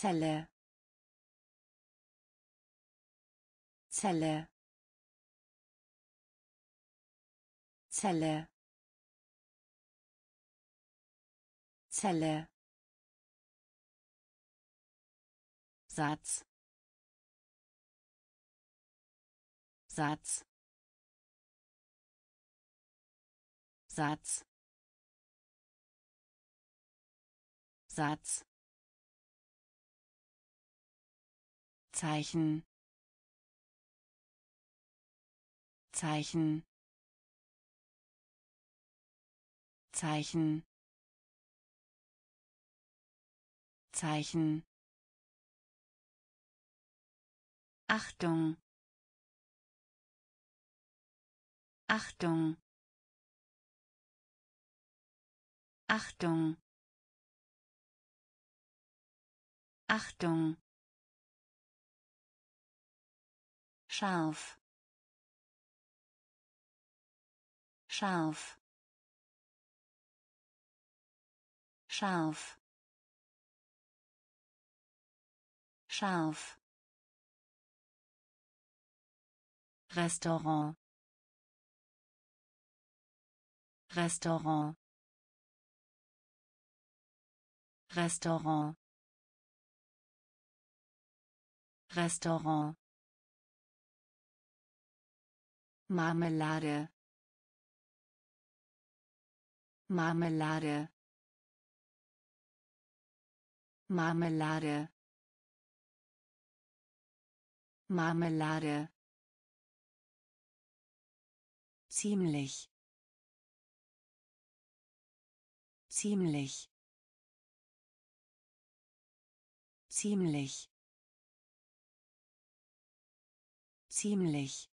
Zelle. Zelle. Zelle. Zelle. Satz. Satz. Satz. Satz Zeichen. Zeichen. Zeichen. Zeichen. Achtung. Achtung. Achtung. Achtung scharf scharf scharf scharf Restaurant. Restaurant. Restaurant. Restaurant Marmelade. Marmelade. Marmelade. Marmelade. Ziemlich. Ziemlich. Ziemlich. Ziemlich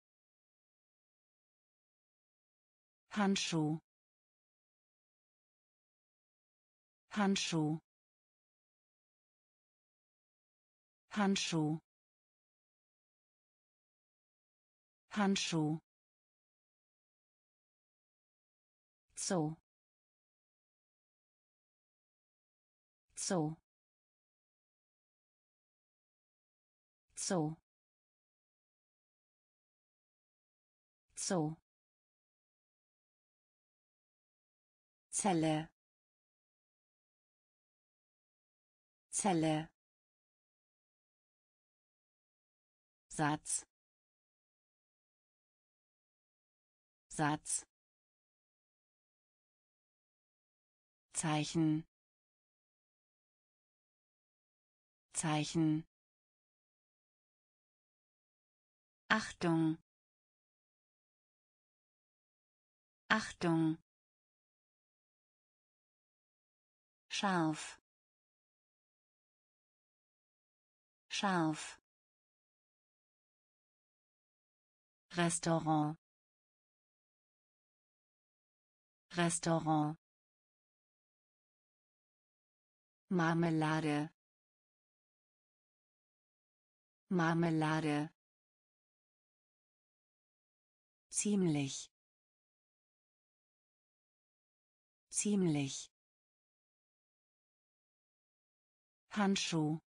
Handschuh. Handschuh. Handschuh. Handschuh. Zoo. Zoo. Zoo. Zoo Zelle. Zelle. Satz. Satz. Zeichen. Zeichen. Achtung. Achtung scharf. Scharf. Restaurant. Restaurant. Marmelade. Marmelade. Ziemlich. Ziemlich Handschuh.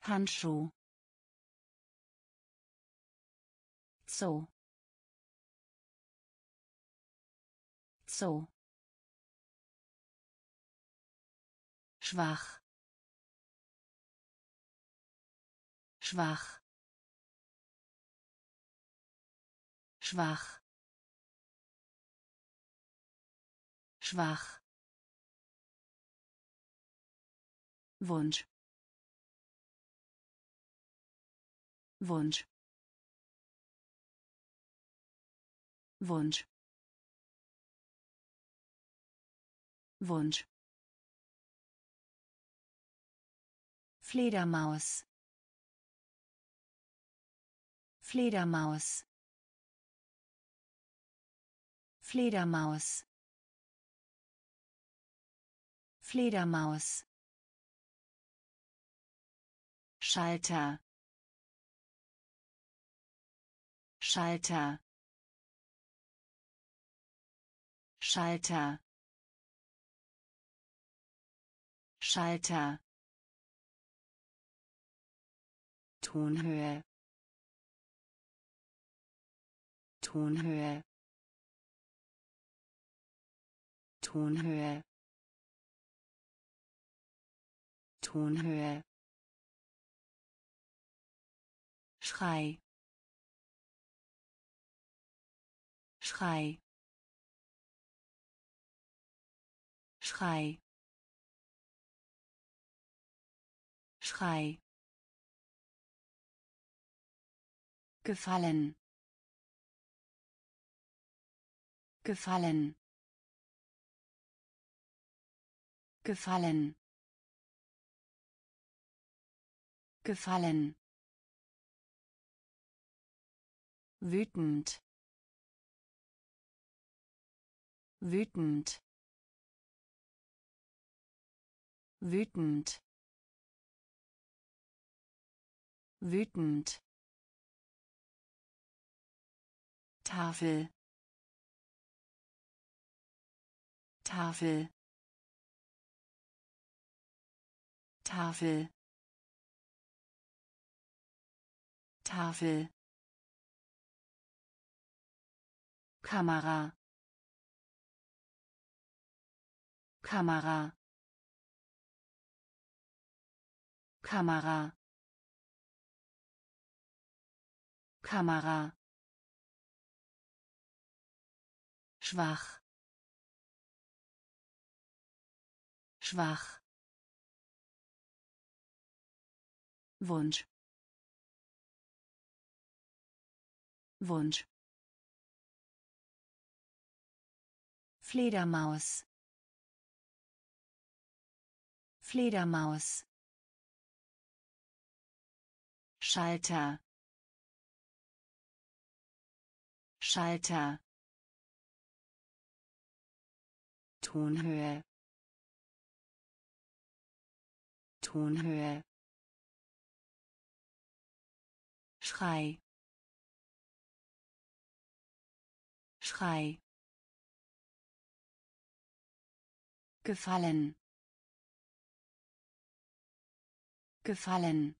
Handschuh. Zoo. Zoo. Schwach. Schwach. Schwach. Schwach Wunsch. Wunsch. Wunsch. Wunsch. Fledermaus. Fledermaus. Fledermaus. Fledermaus Schalter. Schalter. Schalter. Schalter. Tonhöhe. Tonhöhe. Tonhöhe. Tonhöhe Schrei. Schrei. Schrei. Schrei. Gefallen. Gefallen. Gefallen. Gefallen wütend. Wütend. Wütend. Wütend. Tafel. Tafel. Tafel. Tafel Kamera. Kamera. Kamera. Kamera. Schwach. Schwach. Wunsch. Wunsch Fledermaus. Fledermaus. Schalter. Schalter. Tonhöhe. Tonhöhe. Schrei. Schrei gefallen. Gefallen.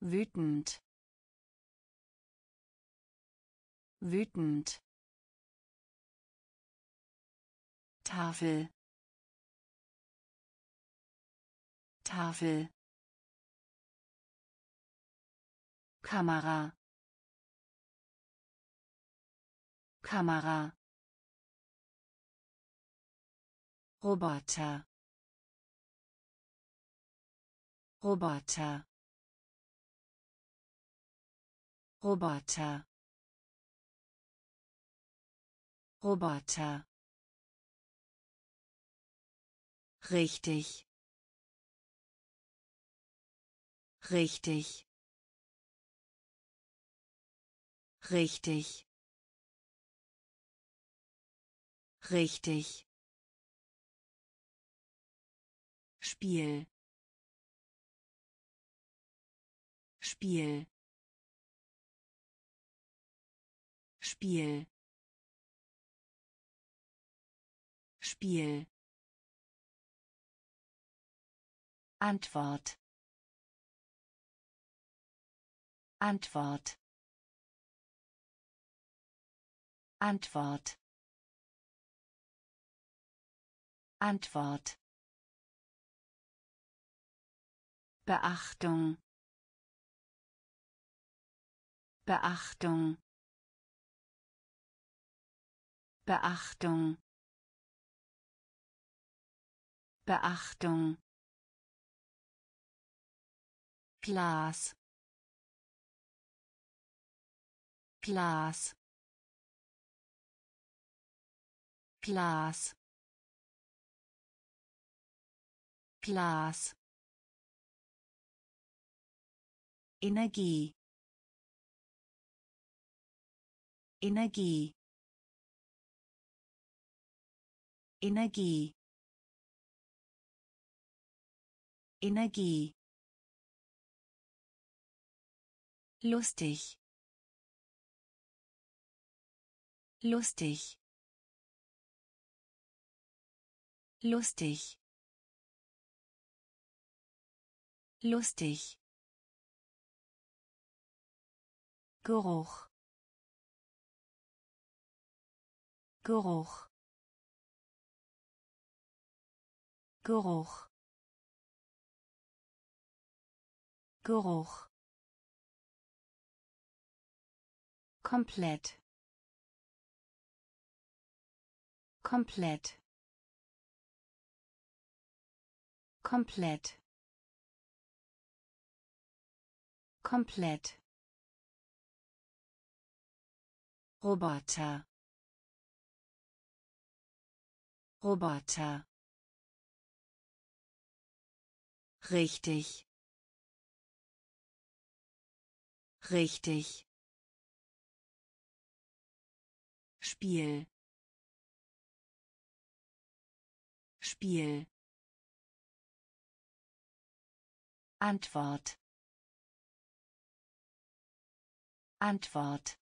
Wütend. Wütend. Tafel. Tafel. Kamera. Kamera Roboter. Roboter. Roboter. Roboter. Richtig. Richtig. Richtig. Richtig Spiel. Spiel. Spiel. Spiel. Antwort. Antwort. Antwort. Antwort Beachtung. Beachtung. Beachtung. Beachtung. Glas. Glas. Glas. Glas Energie. Energie. Energie. Energie. Lustig. Lustig. Lustig. Lustig Geruch. Geruch. Geruch. Geruch. Komplett. Komplett. Komplett. Komplett Roboter. Roboter. Richtig. Richtig. Spiel. Spiel. Antwort. Antwort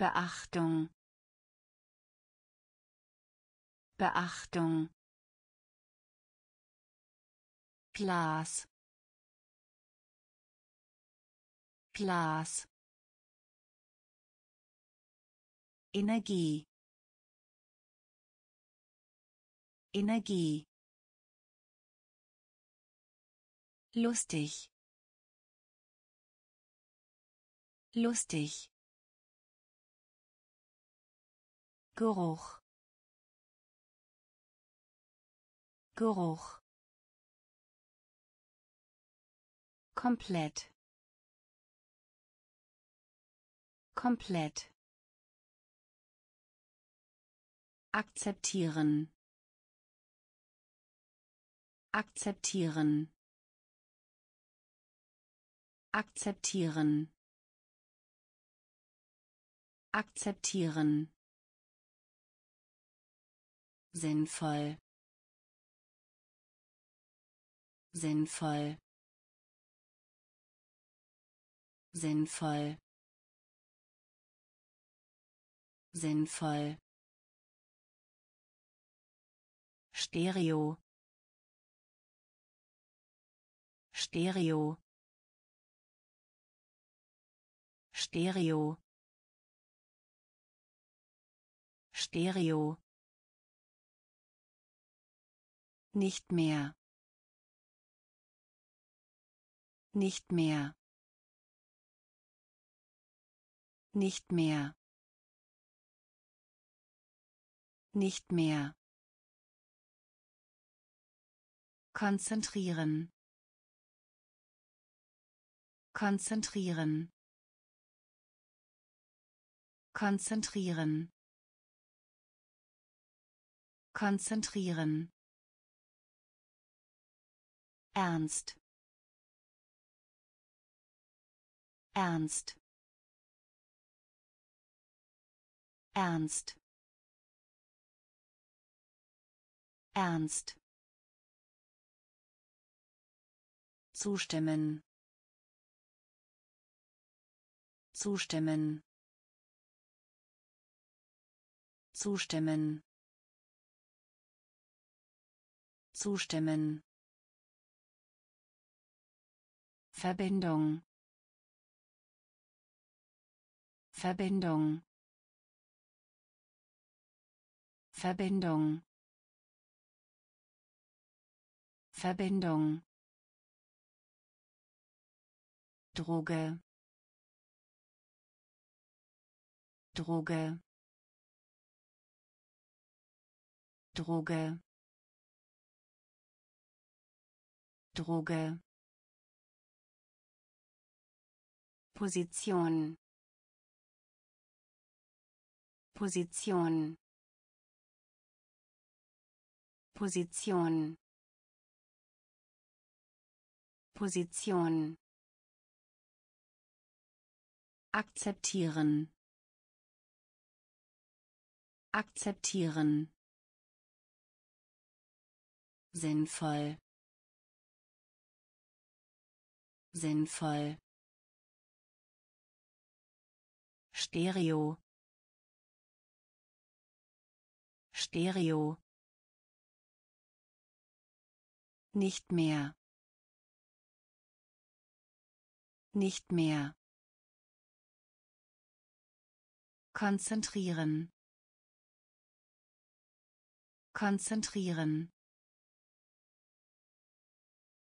Beachtung. Beachtung. Glas. Glas. Energie. Energie. Lustig. Lustig Geruch. Geruch. Komplett. Komplett. Akzeptieren. Akzeptieren. Akzeptieren. Akzeptieren sinnvoll. Sinnvoll. Sinnvoll. Sinnvoll. Stereo. Stereo. Stereo. Stereo Nicht mehr. Nicht mehr. Nicht mehr. Nicht mehr. Konzentrieren. Konzentrieren. Konzentrieren. Konzentrieren. Ernst. Ernst. Ernst. Ernst. Zustimmen. Zustimmen. Zustimmen. Zustimmen. Verbindung. Verbindung. Verbindung. Verbindung. Droge. Droge. Droge. Droge Position. Position. Position. Position. Akzeptieren. Akzeptieren. Sinnvoll. Sinnvoll Stereo Stereo. Nicht mehr. Nicht mehr. Konzentrieren. Konzentrieren.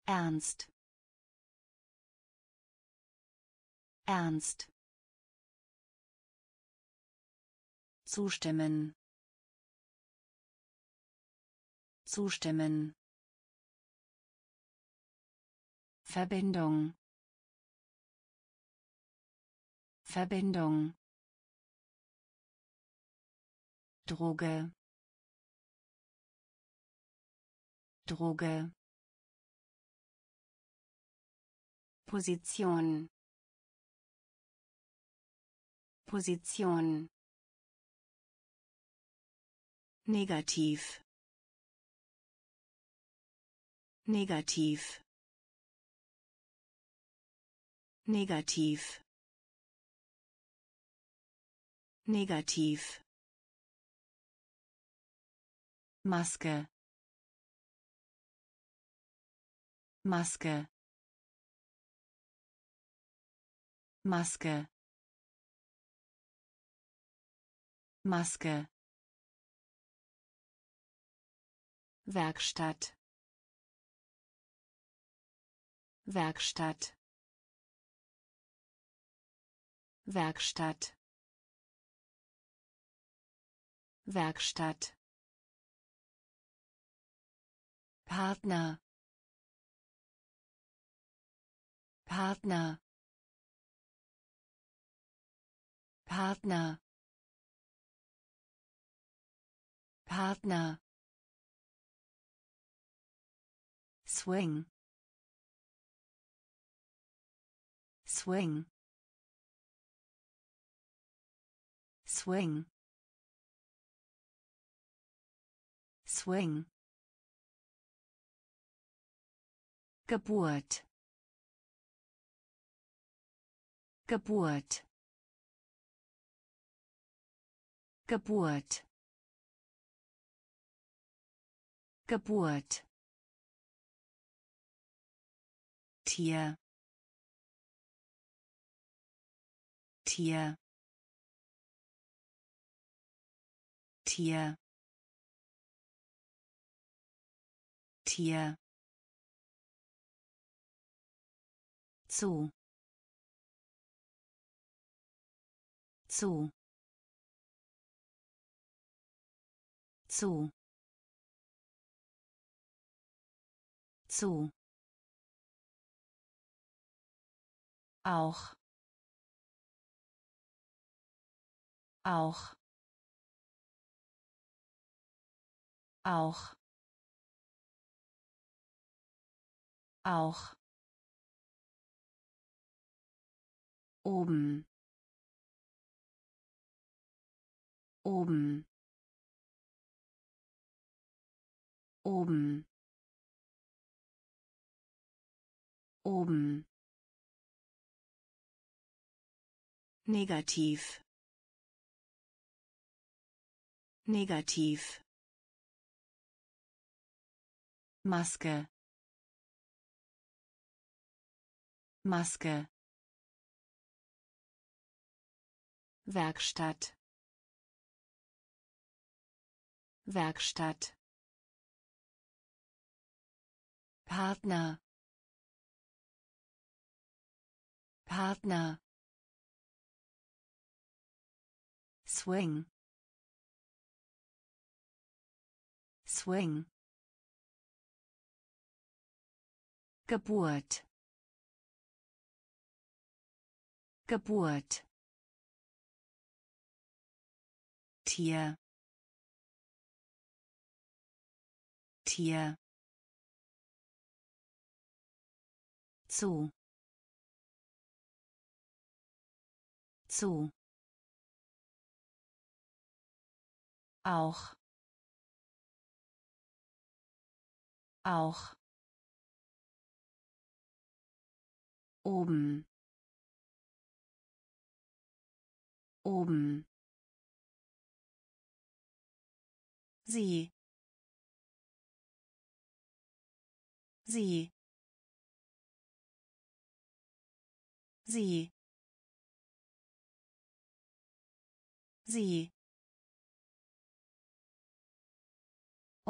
Ernst. Ernst. Zustimmen. Zustimmen. Verbindung. Verbindung. Droge. Droge. Position. Position. Negativ. Negativ. Negativ. Negativ. Maske. Maske. Maske. Maske. Werkstatt. Werkstatt. Werkstatt. Werkstatt. Partner. Partner. Partner. Partner. Swing. Swing. Swing. Swing. Geburt. Geburt. Geburt. Geburt. Tier. Tier. Tier. Tier. zu zu zu zu auch. Auch. Auch. Auch. Oben. Oben. Oben. Oben negativ. Negativ. Maske. Maske. Werkstatt. Werkstatt. Partner. Partner Swing. Swing. Geburt. Geburt. Tier. Tier. Zu zu auch. Auch. Oben. Oben. Sie. Sie. Sie. Sie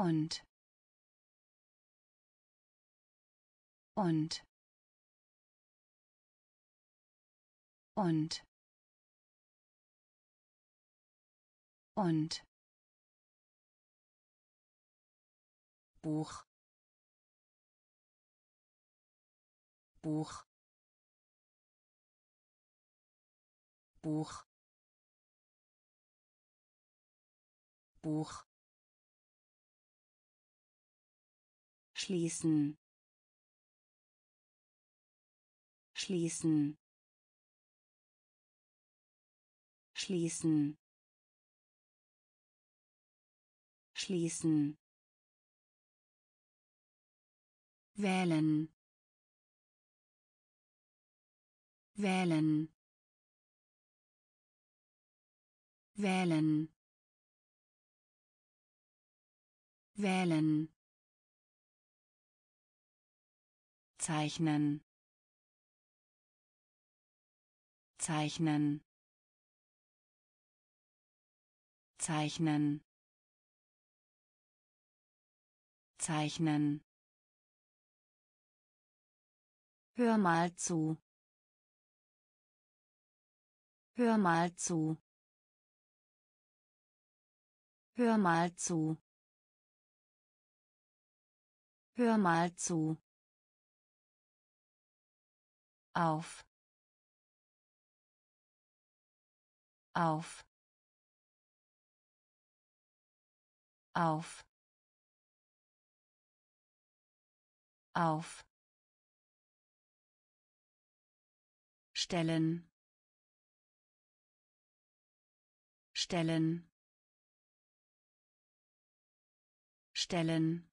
und. Und. Und. Und. Buch. Buch. Buch. Buch schließen schließen. Schließen. Schließen. Wählen. Wählen. Wählen. Wählen zeichnen zeichnen zeichnen zeichnen Hör mal zu. Hör mal zu. Hör mal zu. Hör mal zu. Auf. Auf. Auf. Auf. stellen stellen stellen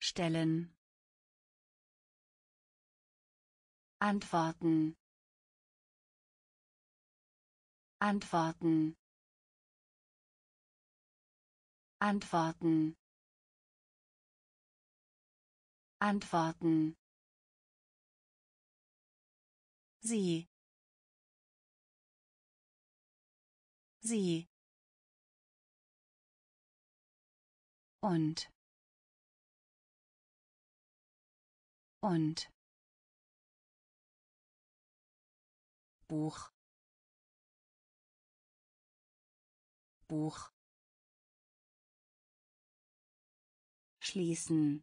stellen antworten. Antworten. Antworten. Antworten. Sie. Sie. Und. Und Buch. Buch. Schließen.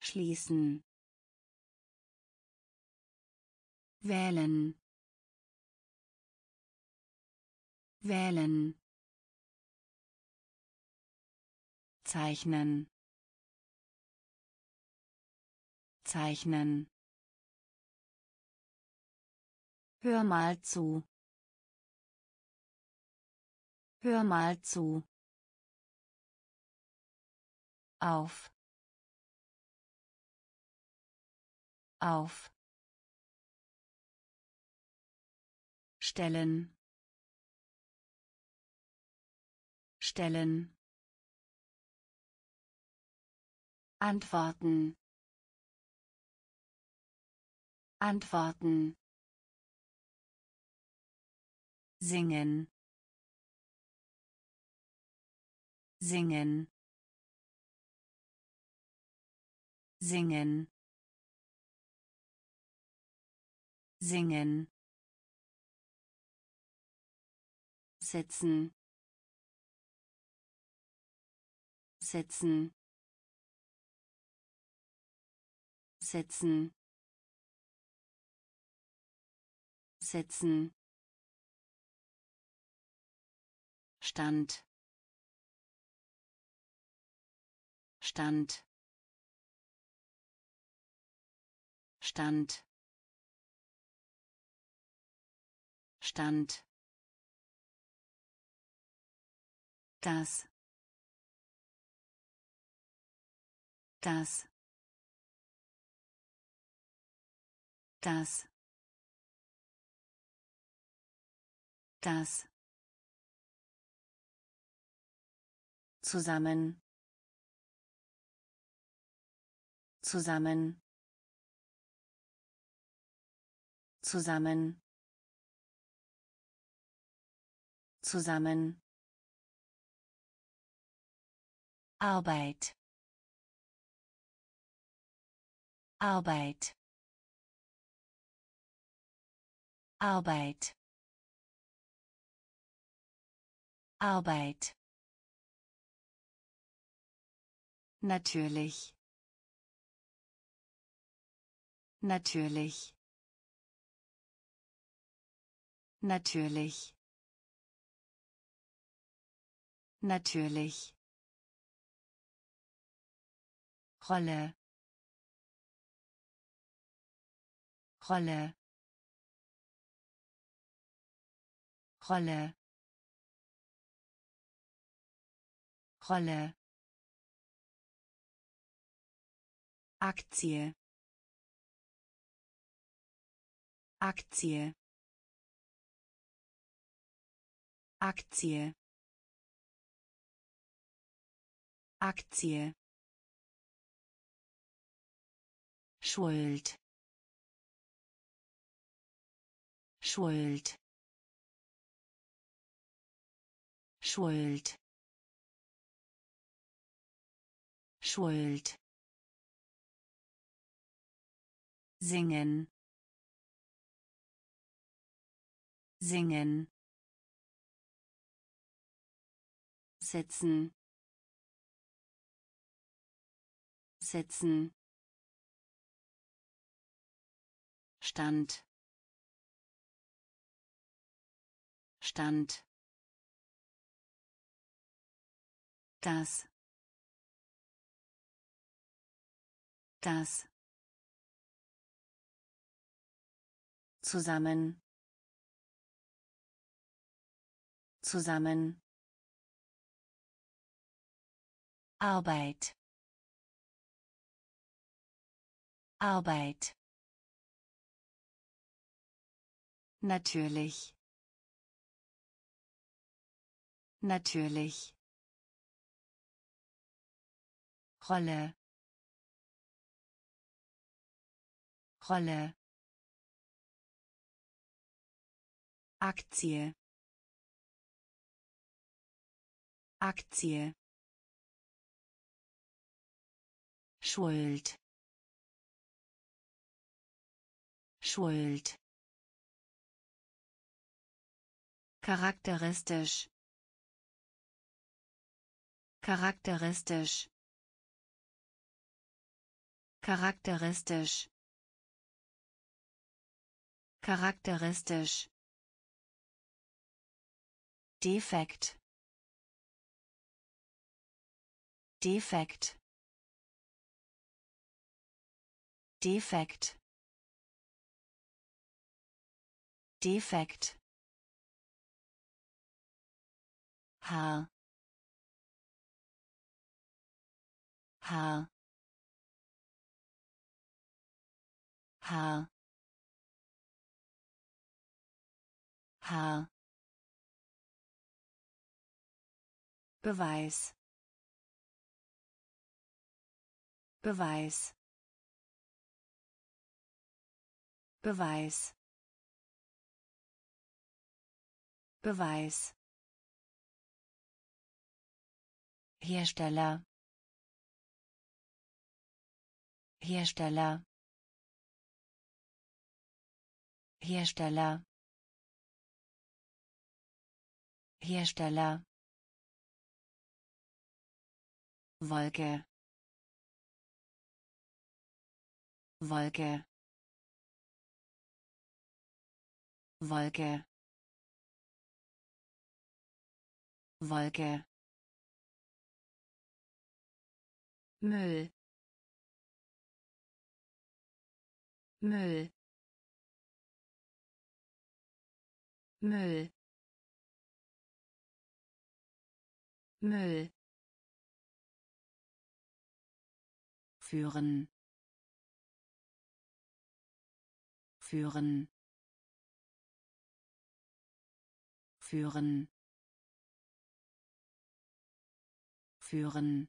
Schließen. Wählen. Wählen. Zeichnen. Zeichnen Hör mal zu. Hör mal zu. Auf. Auf. stellen stellen antworten antworten singen. Singen. Singen. Singen. Setzen. Setzen. Setzen. Setzen Stand. Stand. Stand. Stand. Das. Das. Das. Das zusammen. Zusammen. Zusammen. Zusammen. Arbeit. Arbeit. Arbeit. Arbeit Natürlich. Natürlich. Natürlich. Natürlich. Rolle. Rolle. Rolle. Rolle. Aktie. Aktie. Aktie. Aktie. Schuld. Schuld. Schuld. Schuld. Singen. Singen. Setzen. Setzen. Stand. Stand. Das. Das. Zusammen zusammen Arbeit Arbeit Natürlich. Natürlich. Rolle. Rolle. Aktie. Aktie. Schuld. Schuld. Charakteristisch. Charakteristisch. Charakteristisch. Charakteristisch. Defekt. Defekt. Defekt. Defekt. Haar. Haar. Haar. Haar. Beweis. Beweis. Beweis. Beweis. Hersteller. Hersteller. Hersteller. Hersteller. Wolke. Wolke. Wolke. Wolke. Müll. Müll. Müll. Müll. Führen. Führen. Führen. Führen.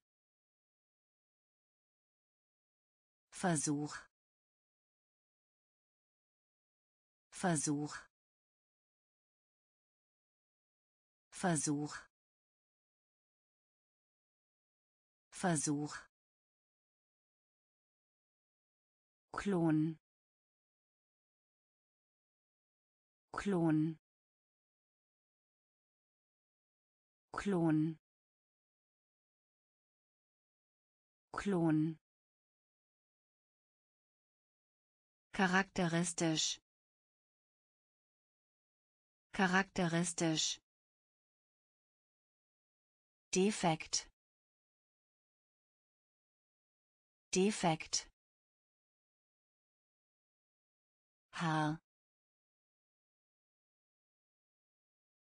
Versuch. Versuch. Versuch. Versuch Klon. Klon. Klon. Klon. Charakteristisch. Charakteristisch. Defekt. Defekt Haar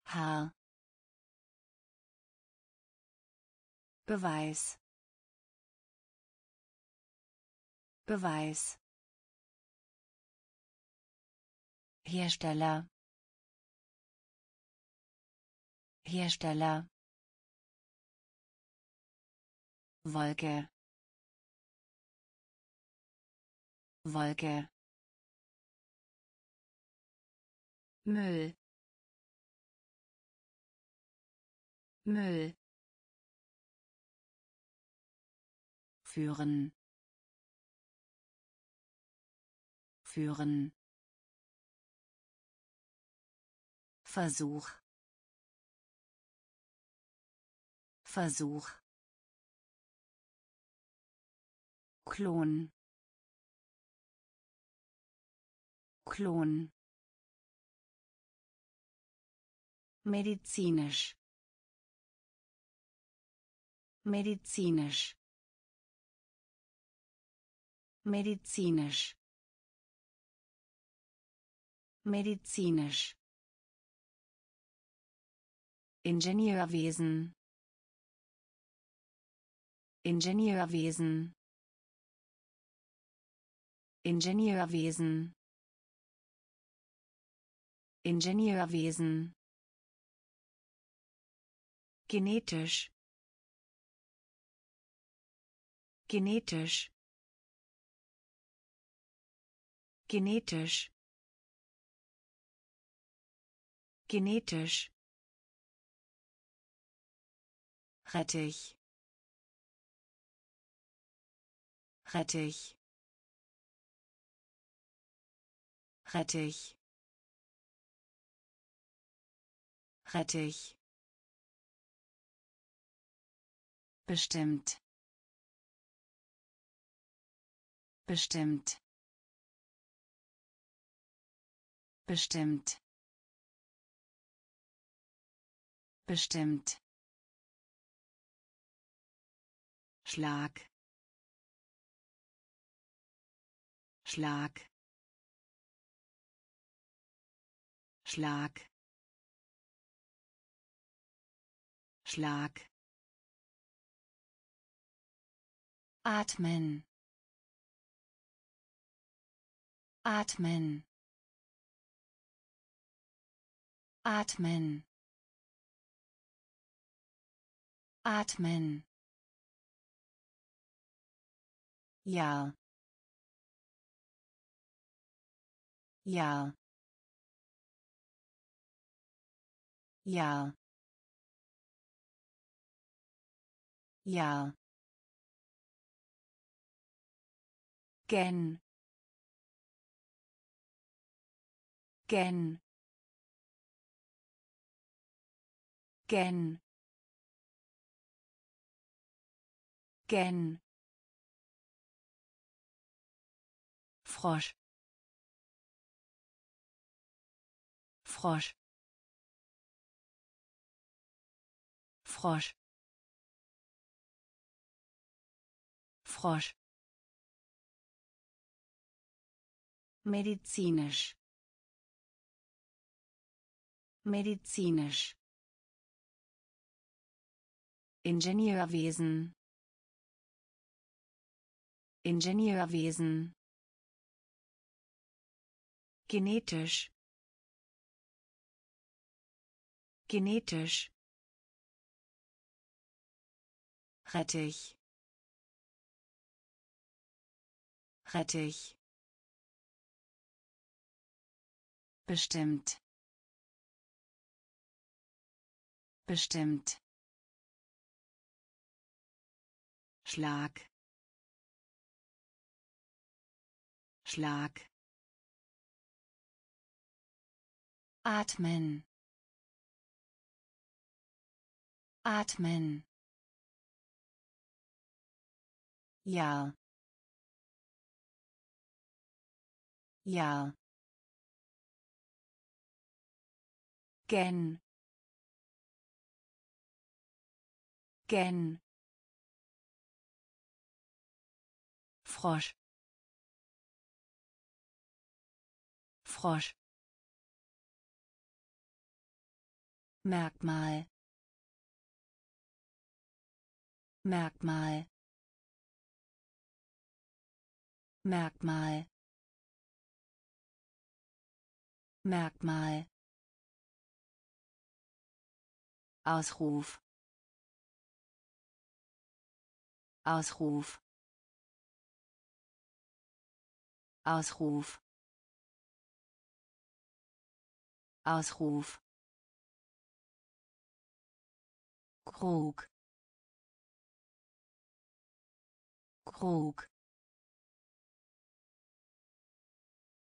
Haar Beweis. Beweis. Hersteller. Hersteller. Wolke. Wolke Müll. Müll. Führen. Führen. Versuch. Versuch. Klon. Klon medizinisch. Medizinisch. Medizinisch. Medizinisch. Ingenieurwesen. Ingenieurwesen. Ingenieurwesen. Ingenieurwesen genetisch. Genetisch. Genetisch. Genetisch. Rettich Rettich Rettich Rettich bestimmt. Bestimmt. Bestimmt. Bestimmt. Schlag. Schlag. Schlag. Schlag Atmen Atmen Atmen Atmen Ja. Ja. Ja. Ja. Gen. Gen. Gen. Gen. Frosch Frosch Frosch Frosch medizinisch. Medizinisch. Ingenieurwesen. Ingenieurwesen. Genetisch. Genetisch. Rettich. Rettich bestimmt. Bestimmt. Schlag. Schlag. Atmen. Atmen. Ja. Ja. Gen. Gen. Frosch. Frosch. Merkmal. Merkmal. Merkmal. Merkmal. Ausruf. Ausruf. Ausruf. Ausruf. Krug. Krug.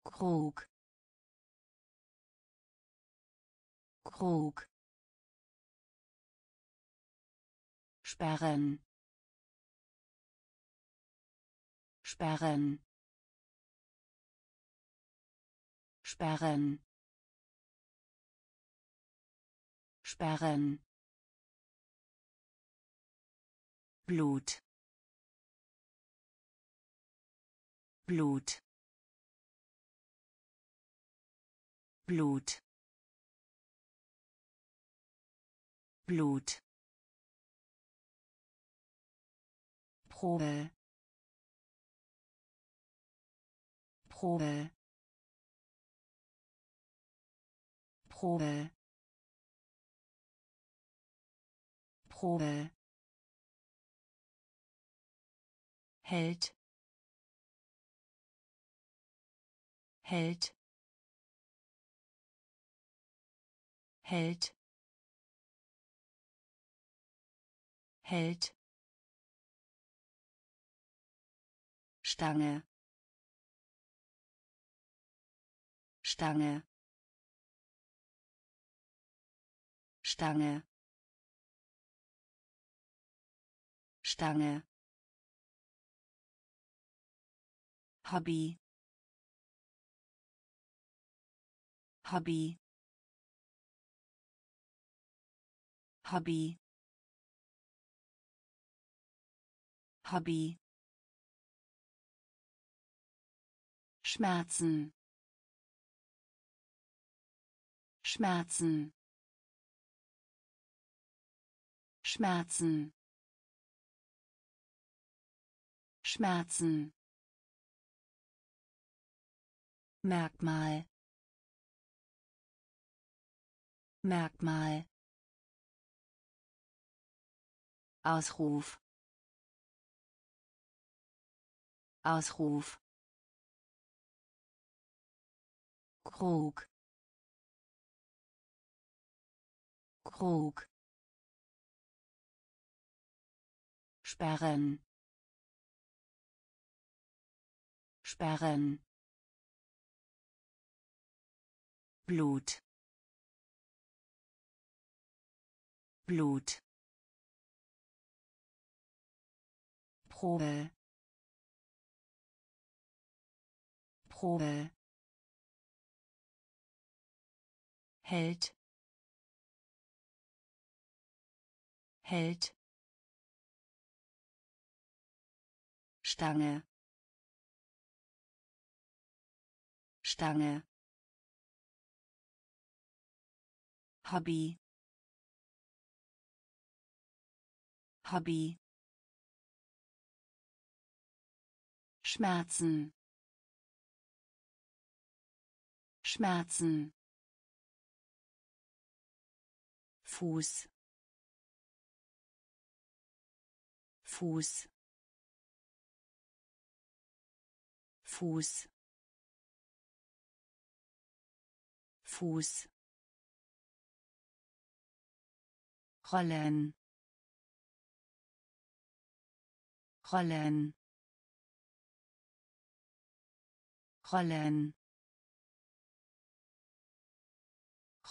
Krug. Krug. Sperren. Sperren. Sperren. Sperren. Blut. Blut. Blut. Blut Probe. Probe. Probe. Probe. Hält hält hält hält Stange. Stange. Stange. Stange. Hobby. Hobby. Hobby. Hobby Schmerzen. Schmerzen. Schmerzen. Schmerzen. Merkmal. Merkmal. Ausruf. Ausruf Krug. Krug. Sperren. Sperren. Blut. Blut. Probe. Probe hält hält Stange. Stange. Hobby. Hobby. Schmerzen. Schmerzen Fuß. Fuß. Fuß. Fuß. Rollen. Rollen. Rollen.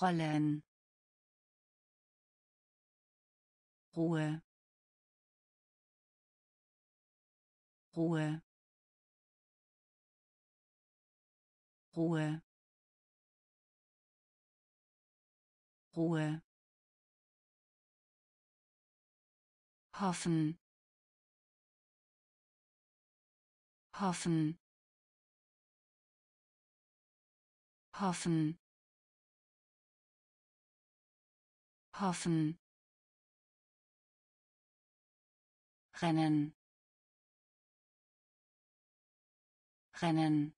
Rollen Ruhe. Ruhe. Ruhe. Ruhe. Hoffen. Hoffen. Hoffen. Hoffen rennen. Rennen.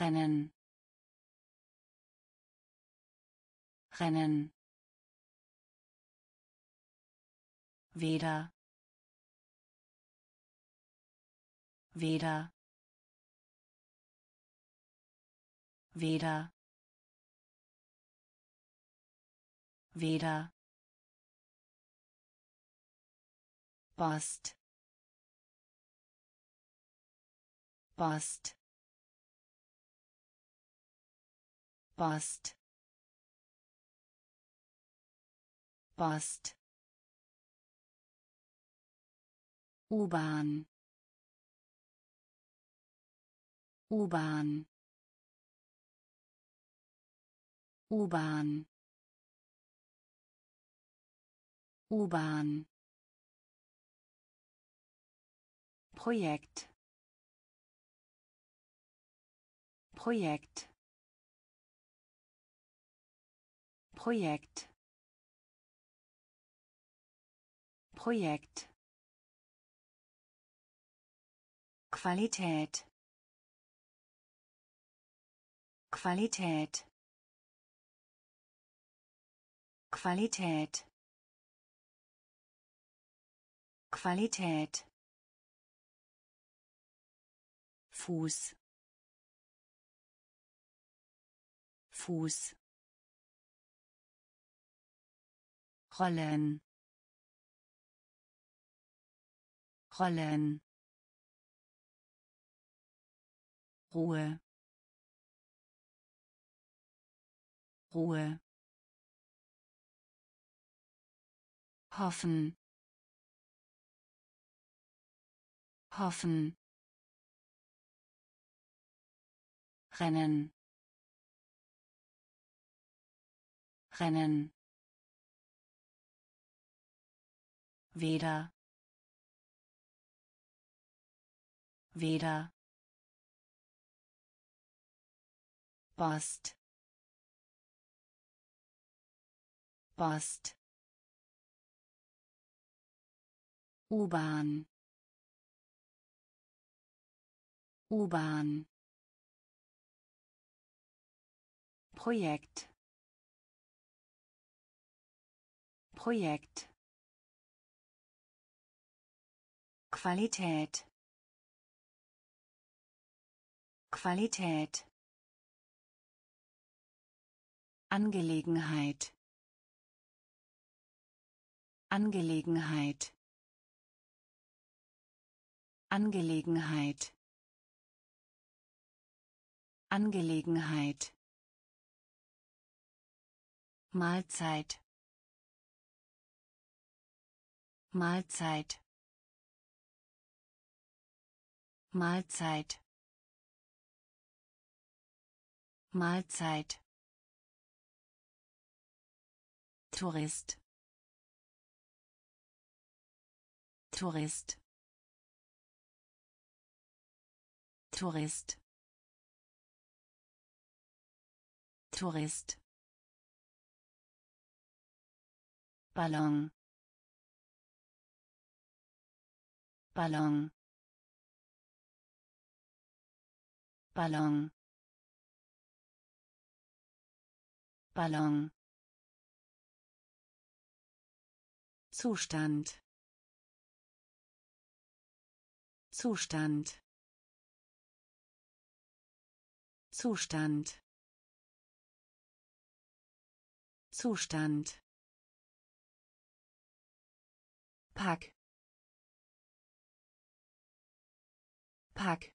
Rennen. Rennen. Weder. Weder. Weder. Weder Bast Bast Bast Bast U-Bahn. U-Bahn. U-Bahn. U-Bahn Projekt. Projekt. Projekt. Projekt. Qualität. Qualität. Qualität. Qualität Fuß. Fuß. Rollen. Rollen. Ruhe. Ruhe. Hoffen. Hoffen rennen. Rennen. Weder. Weder. Bast Bast U-Bahn. U-Bahn Projekt. Projekt. Qualität. Qualität. Angelegenheit. Angelegenheit. Angelegenheit. Angelegenheit Mahlzeit. Mahlzeit. Mahlzeit. Mahlzeit. Tourist. Tourist. Tourist. Tourist Ballon. Ballon. Ballon. Ballon. Zustand. Zustand. Zustand. Zustand Pack. Pack.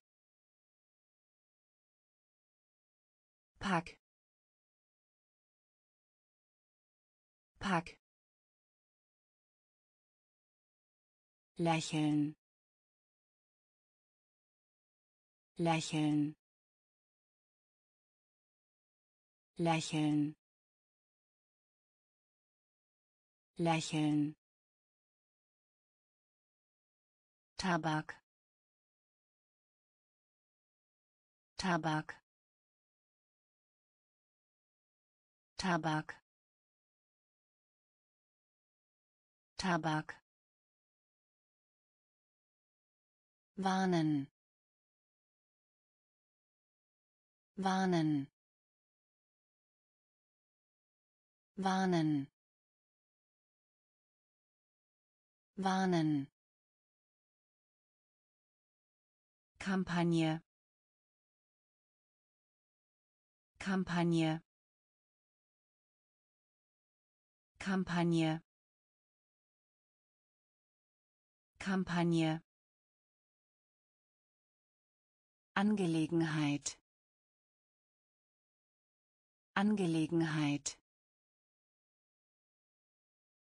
Pack. Pack. Lächeln. Lächeln. Lächeln. Lächeln Tabak. Tabak. Tabak. Tabak. Warnen. Warnen. Warnen. Warnen Kampagne. Kampagne. Kampagne. Kampagne. Angelegenheit. Angelegenheit.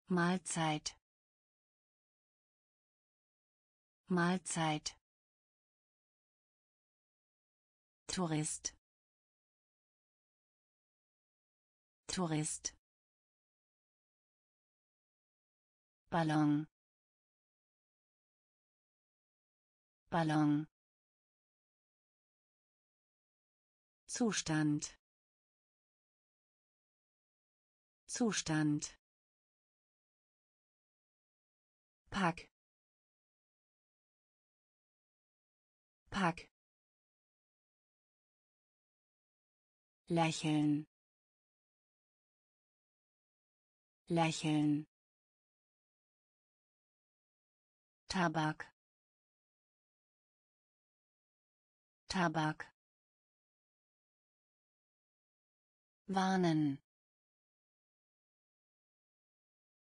Mahlzeit. Mahlzeit Tourist. Tourist. Ballon. Ballon. Zustand. Zustand. Pack. Pack lächeln. Lächeln. Tabak. Tabak. Warnen.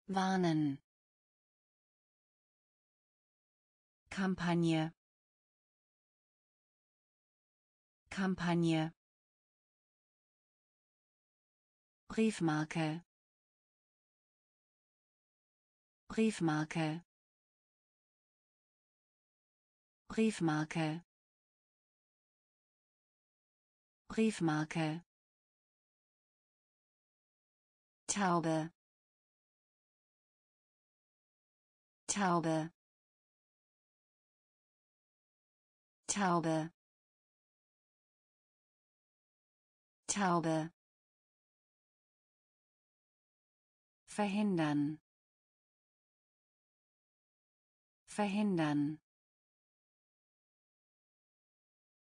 Warnen. Kampagne. Kampagne Briefmarke. Briefmarke. Briefmarke. Briefmarke. Taube. Taube. Taube. Taube verhindern. Verhindern.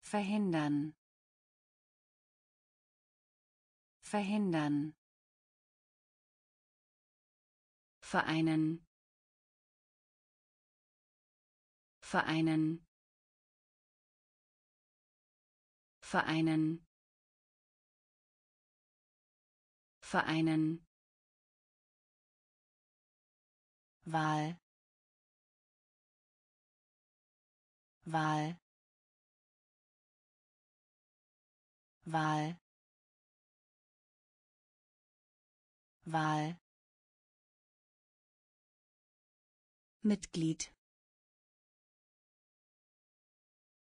Verhindern. Verhindern. Vereinen. Vereinen. Vereinen. Vereinen Wahl. Wahl. Wahl. Wahl. Mitglied.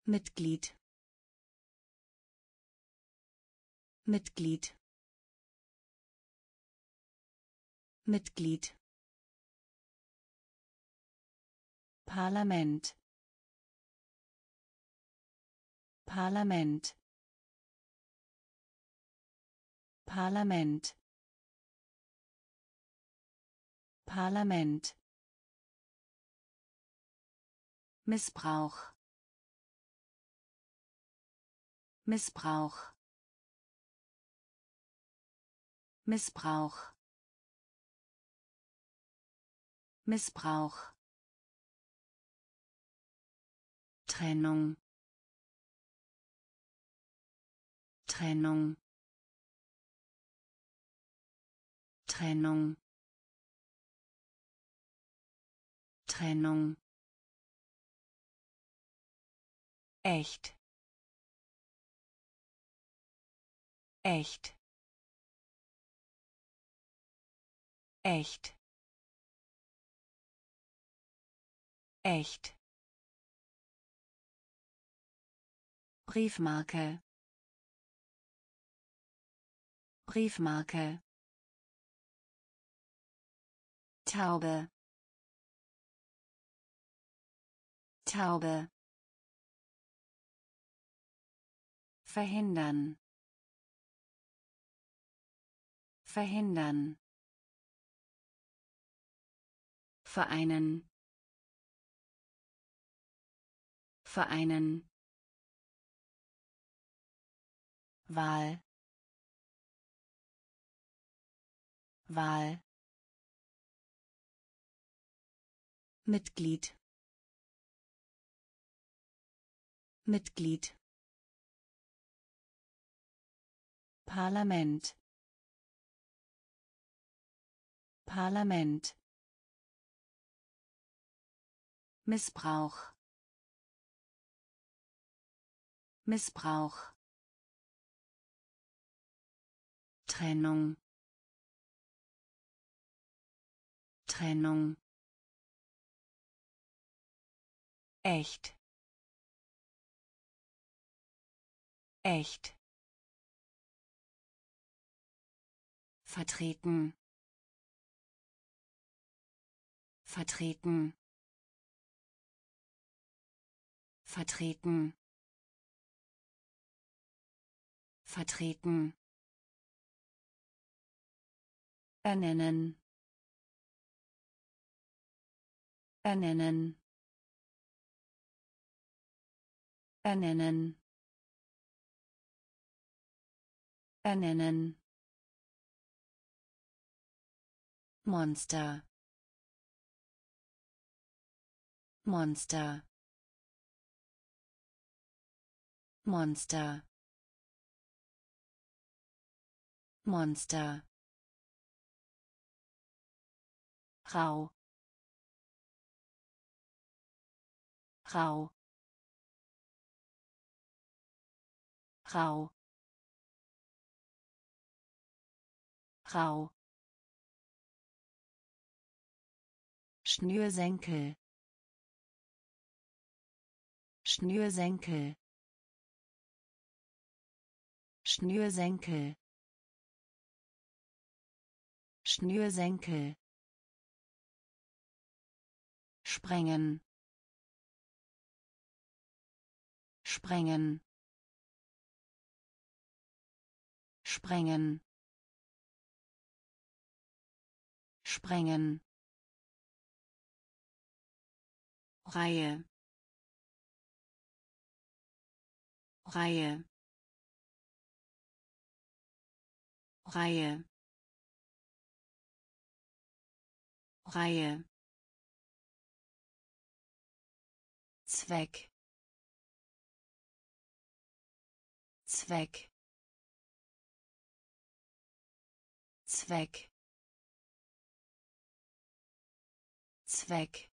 Mitglied. Mitglied. Mitglied Parlament. Parlament. Parlament. Parlament. Missbrauch. Missbrauch. Missbrauch. Missbrauch Trennung. Trennung. Trennung. Trennung. Echt. Echt. Echt. Echt Briefmarke. Briefmarke. Taube. Taube. Verhindern. Verhindern. Vereinen. Vereinen Wahl. Wahl. Mitglied. Mitglied. Parlament. Parlament. Missbrauch. Missbrauch Trennung. Trennung. Echt. Echt. Vertreten. Vertreten. Vertreten. Vertreten ernennen ernennen ernennen ernennen Monster. Monster. Monster. Monster rau rau rau rau Schnürsenkel. Schnürsenkel. Schnürsenkel. Schnürsenkel sprengen. Sprengen. Sprengen. Sprengen. Reihe. Reihe. Reihe. Reihe Zweck. Zweck. Zweck. Zweck.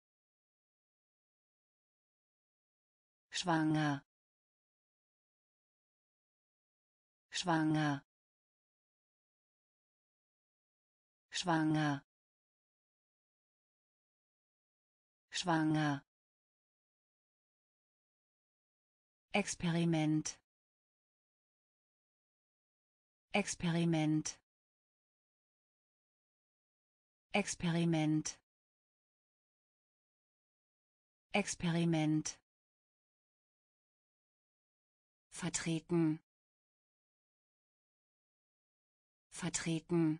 Schwanger. Schwanger. Schwanger. Schwanger Experiment. Experiment. Experiment. Experiment. Vertreten. Vertreten.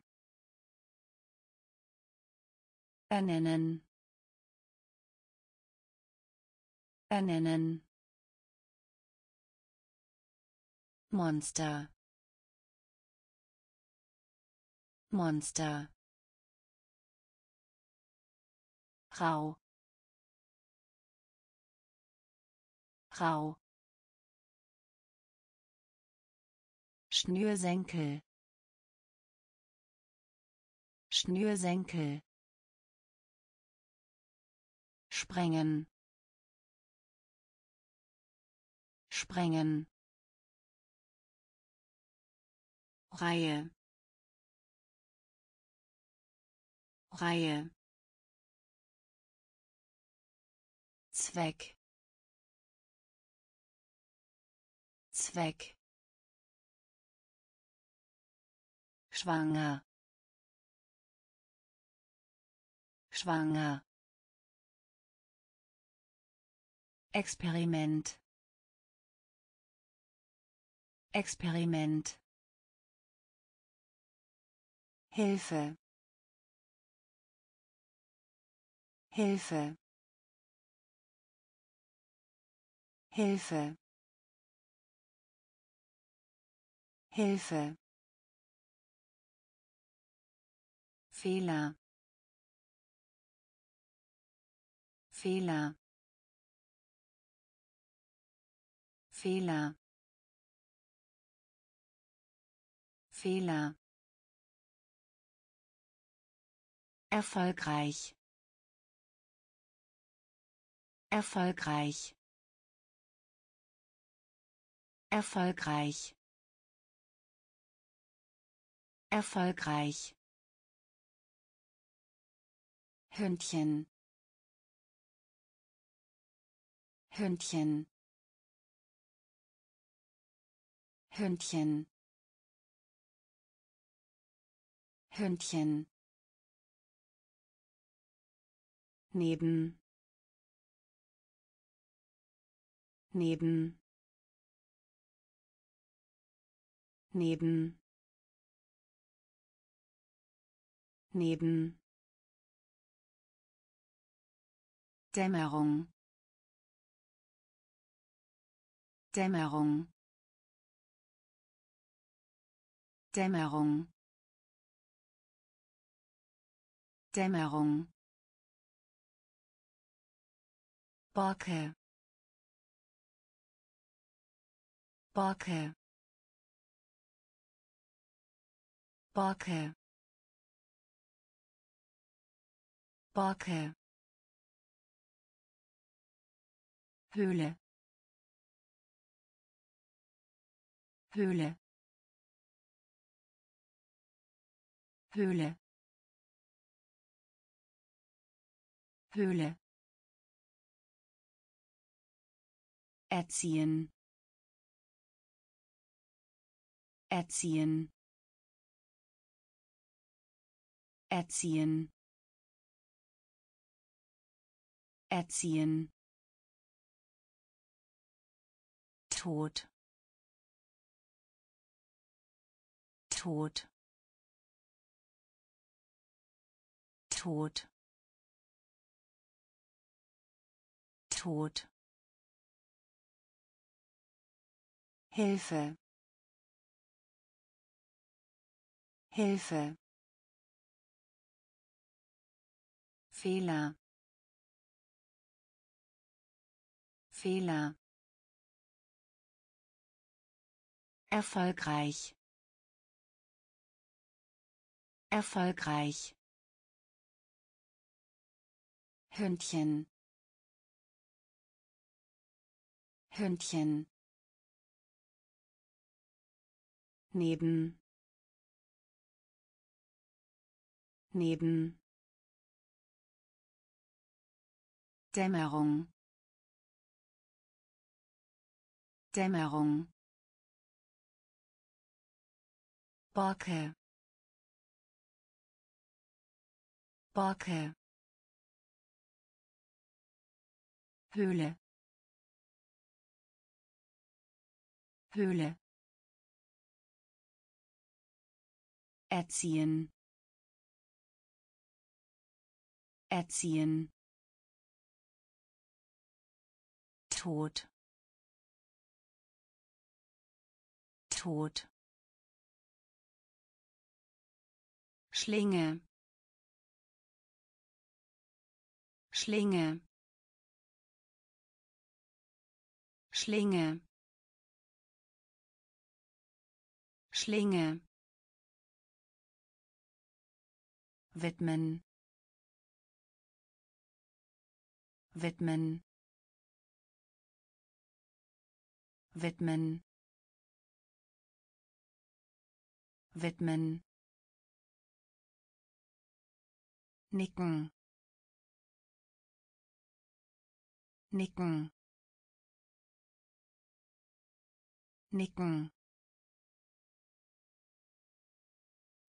Ernennen. Ernennen Monster. Monster. Rau. Rau. Schnürsenkel. Schnürsenkel. Sprengen. Sprengen Reihe. Reihe. Zweck. Zweck. Schwanger. Schwanger. Experiment. Experiment Hilfe. Hilfe. Hilfe. Hilfe. Fehler. Fehler. Fehler. Fehler Erfolgreich. Erfolgreich. Erfolgreich. Erfolgreich. Hündchen. Hündchen. Hündchen. Hündchen neben. Neben. Neben. Neben. Dämmerung. Dämmerung. Dämmerung. Dämmerung Borke Borke Borke Borke Höhle Höhle Höhle Höhle erziehen. Erziehen. Erziehen. Erziehen. Tod. Tod. Tod. Tod Hilfe. Hilfe. Fehler. Fehler. Erfolgreich. Erfolgreich. Hündchen. Hündchen neben. Neben. Dämmerung. Dämmerung. Borke. Borke. Höhle. Höhle erziehen. Erziehen. Tod. Tod. Schlinge. Schlinge. Schlinge. Schlinge widmen. Widmen. Widmen. Widmen. Nicken. Nicken. Nicken.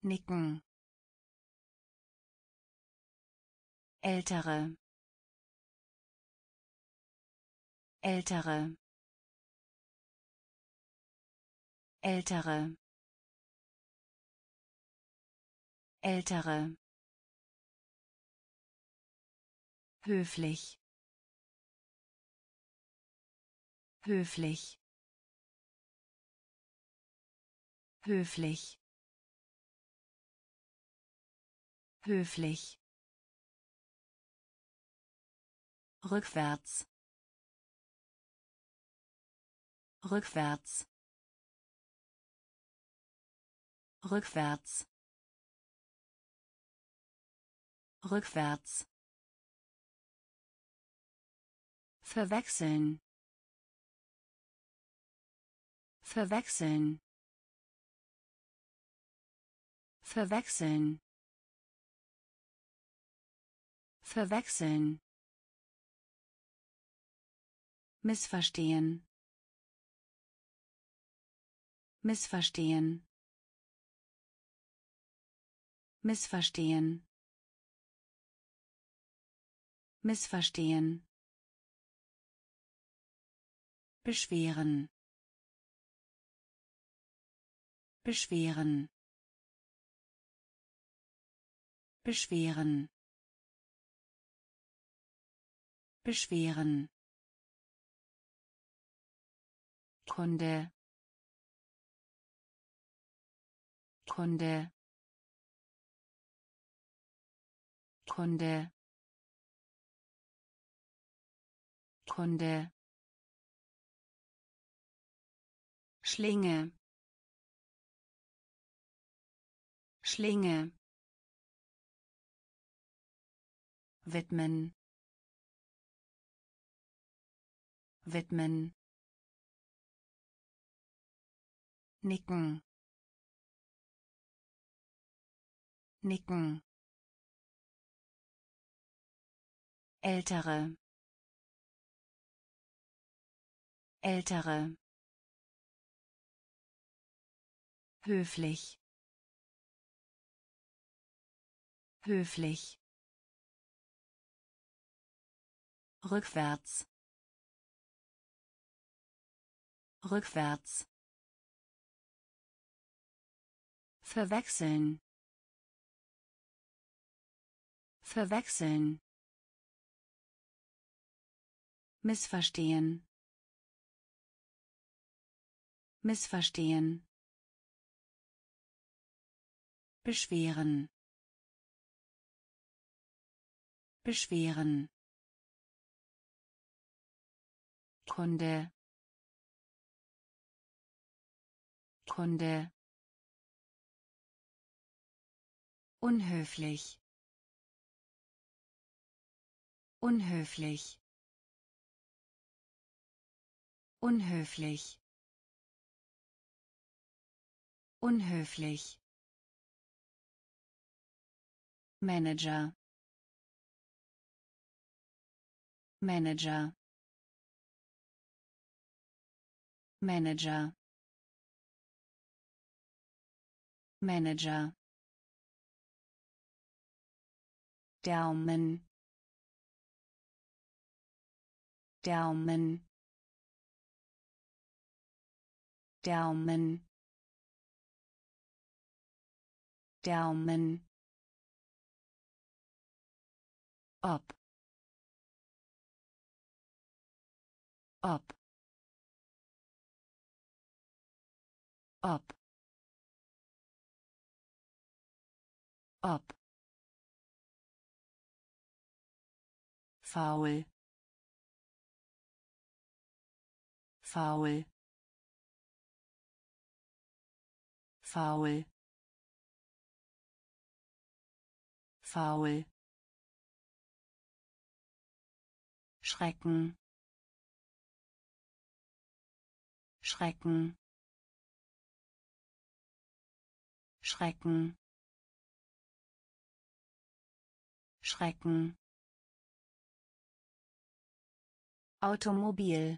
Nicken ältere. Ältere. Ältere. Ältere. Höflich. Höflich. Höflich. Höflich rückwärts. Rückwärts. Rückwärts. Rückwärts. Verwechseln. Verwechseln. Verwechseln. Verwechseln missverstehen. Missverstehen. Missverstehen. Missverstehen. Beschweren. Beschweren. Beschweren. Beschweren Kunde. Kunde. Kunde. Kunde. Schlinge. Schlinge. Widmen. Widmen nicken. Nicken. Ältere. Ältere. Höflich. Höflich. Rückwärts. Rückwärts verwechseln. Verwechseln. Missverstehen. Missverstehen. Beschweren. Beschweren. Kunde. Kunde unhöflich. Unhöflich. Unhöflich. Unhöflich. Manager. Manager. Manager. Manager Daumen Daumen Daumen Daumen ob ob ob ob faul. Faul. Faul. Faul. Schrecken. Schrecken. Schrecken. Schrecken Automobil.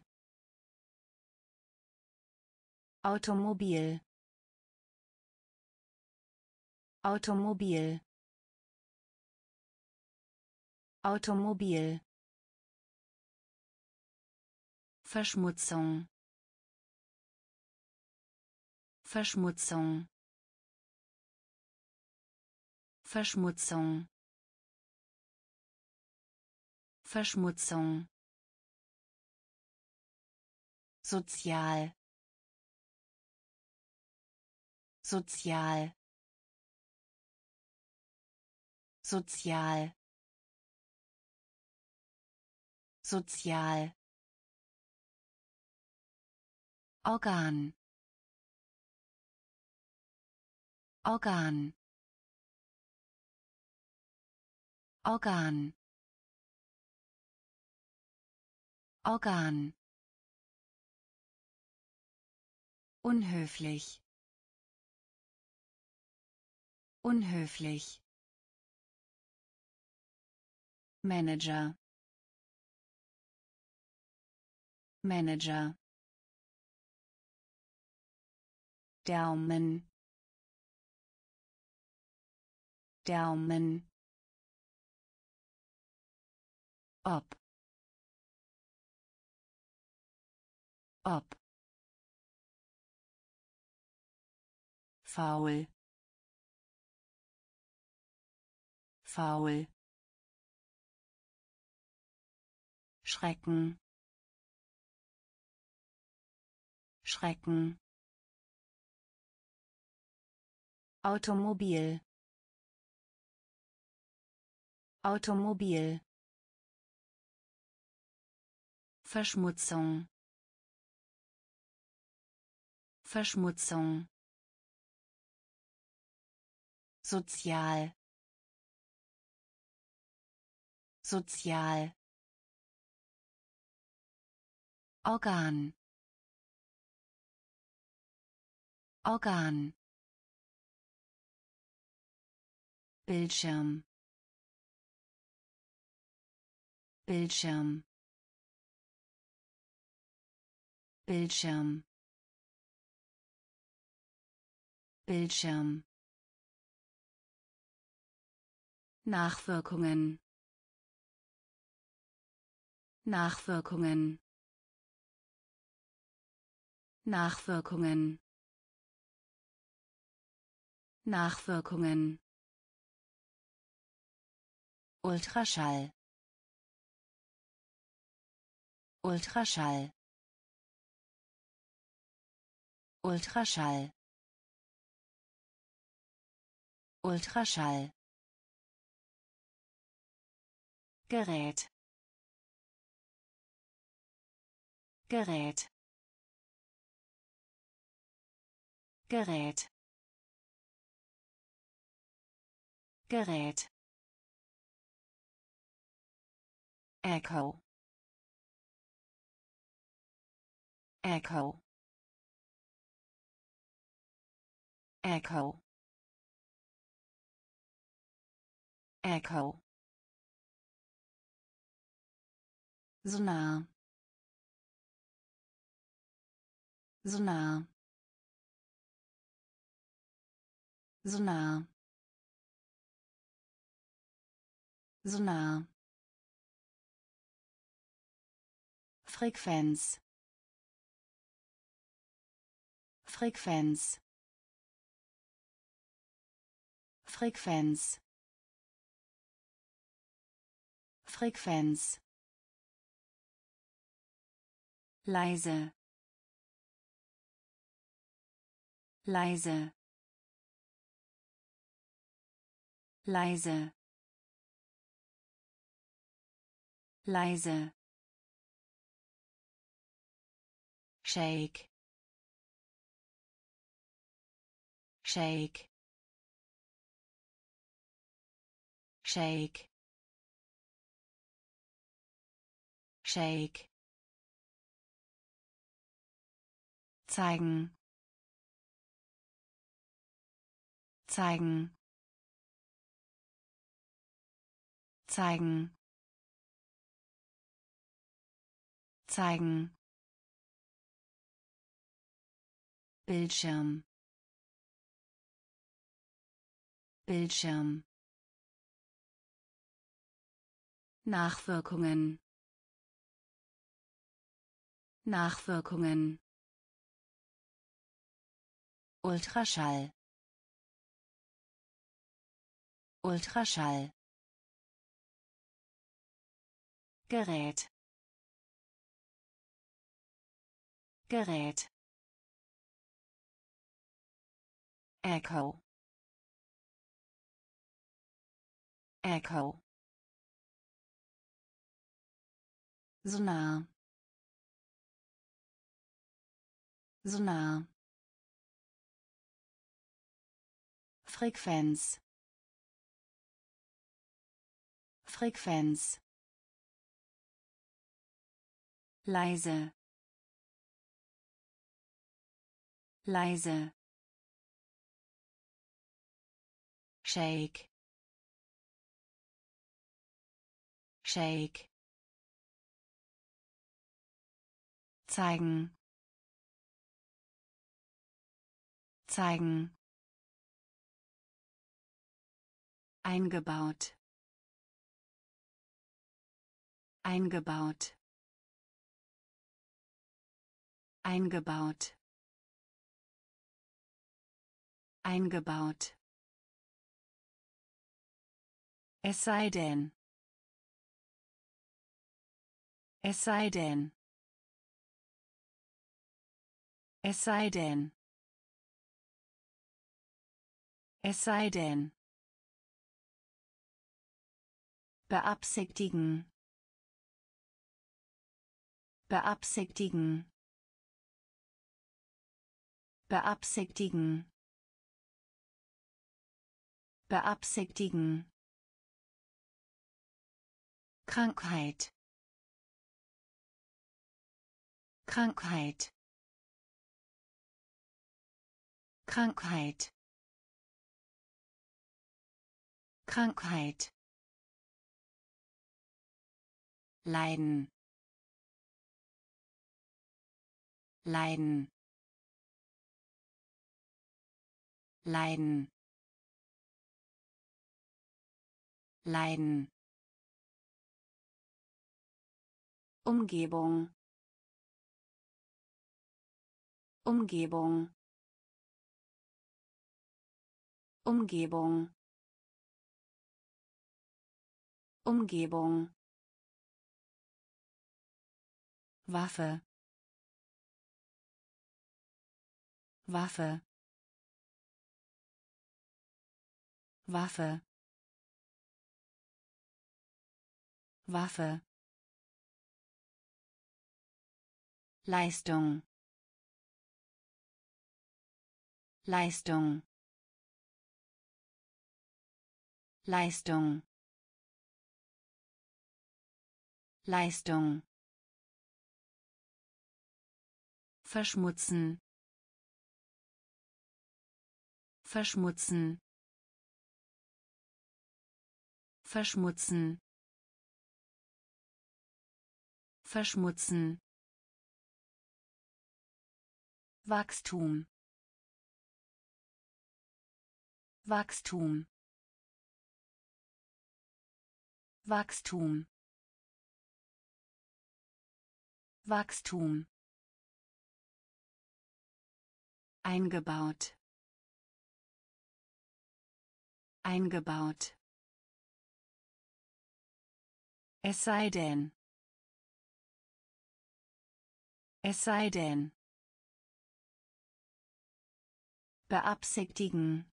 Automobil. Automobil. Automobil. Verschmutzung. Verschmutzung. Verschmutzung. Verschmutzung sozial. Sozial. Sozial. Sozial. Organ. Organ. Organ. Organ Unhöflich. Unhöflich. Manager. Manager. Daumen. Daumen. Ob. Ob. Faul. Faul. Schrecken. Schrecken. Automobil. Automobil. Verschmutzung. Verschmutzung sozial. Sozial. Organ. Organ. Bildschirm. Bildschirm. Bildschirm. Bildschirm Nachwirkungen. Nachwirkungen. Nachwirkungen. Nachwirkungen. Ultraschall. Ultraschall. Ultraschall. Ultraschall Gerät. Gerät. Gerät. Gerät. Echo. Echo. Echo. Echo Sonar Sonar Sonar Sonar Frequenz Frequenz Frequenz Frequenz leise. Leise. Leise. Leise. Shake. Shake. Shake. Shake zeigen. Zeigen. Zeigen. Zeigen. Bildschirm. Bildschirm. Nachwirkungen. Nachwirkungen Ultraschall. Ultraschall. Gerät. Gerät. Echo. Echo. Sonar. Sonar Frequenz. Frequenz. Leise. Leise. Shake. Shake. Zeigen. Zeigen eingebaut. Eingebaut. Eingebaut. Eingebaut. Es sei denn. Es sei denn. Es sei denn. Es sei denn beabsichtigen. Beabsichtigen. Beabsichtigen. Beabsichtigen. Krankheit. Krankheit. Krankheit. Krankheit leiden. Leiden. Leiden. Leiden. Umgebung. Umgebung. Umgebung. Umgebung Waffe. Waffe. Waffe. Waffe. Leistung. Leistung. Leistung. Leistung verschmutzen. Verschmutzen. Verschmutzen. Verschmutzen. Wachstum. Wachstum. Wachstum. Wachstum eingebaut. Eingebaut. Es sei denn. Es sei denn. Beabsichtigen.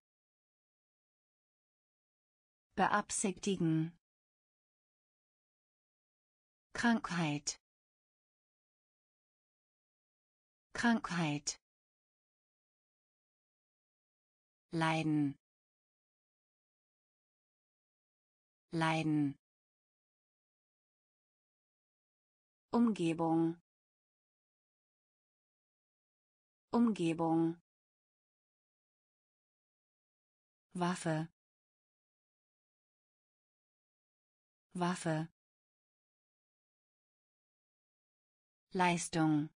Beabsichtigen. Krankheit. Krankheit Leiden. Leiden. Umgebung. Umgebung. Waffe. Waffe. Leistung.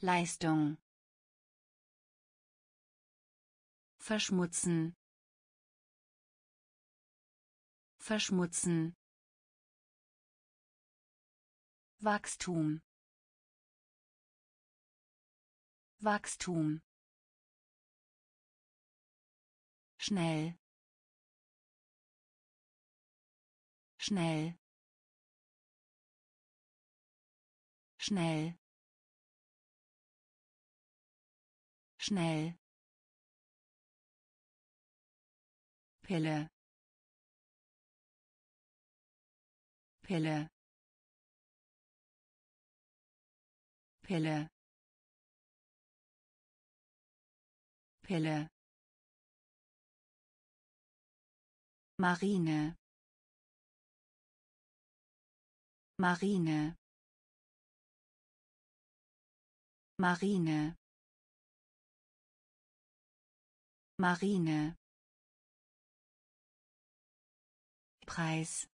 Leistung verschmutzen. Verschmutzen. Wachstum. Wachstum. Schnell. Schnell. Schnell. Schnell Pille. Pille. Pille. Pille. Marine. Marine. Marine. Marine Preis.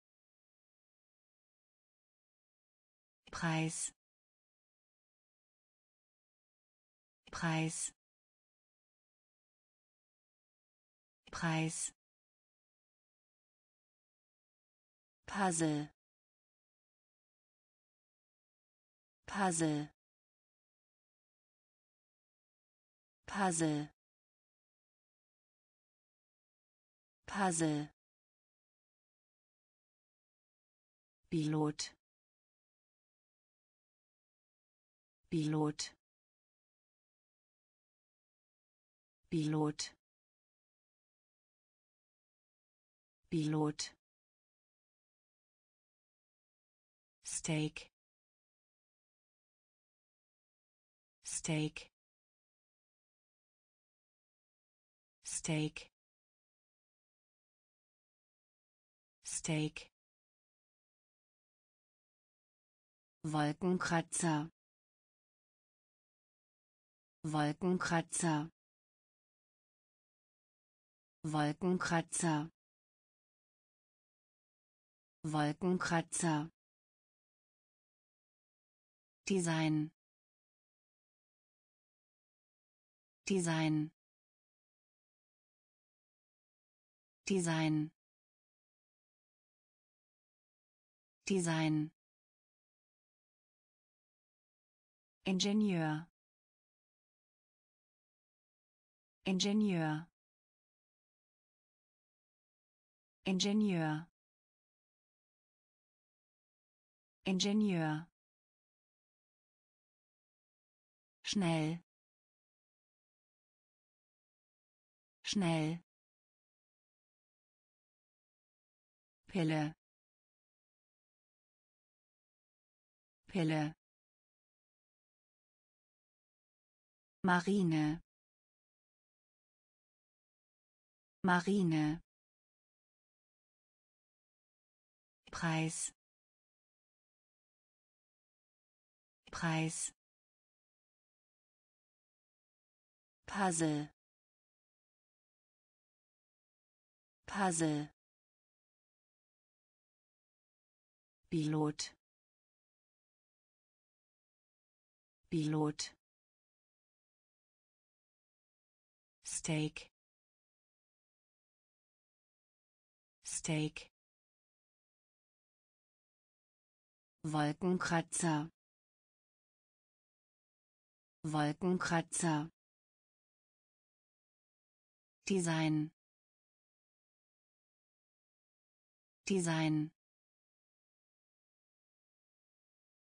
Preis. Preis. Preis. Puzzle. Puzzle. Puzzle. Puzzle Pilot. Pilot. Pilot. Pilot. Steak. Steak. Steak. Steak Wolkenkratzer. Wolkenkratzer. Wolkenkratzer. Wolkenkratzer. Design. Design. Design. Design Ingenieur. Ingenieur. Ingenieur. Ingenieur. Schnell. Schnell. Pille. Pille Marine. Marine. Preis. Preis. Puzzle. Puzzle. Pilot. Pilot Steak. Steak. Wolkenkratzer. Wolkenkratzer. Design. Design.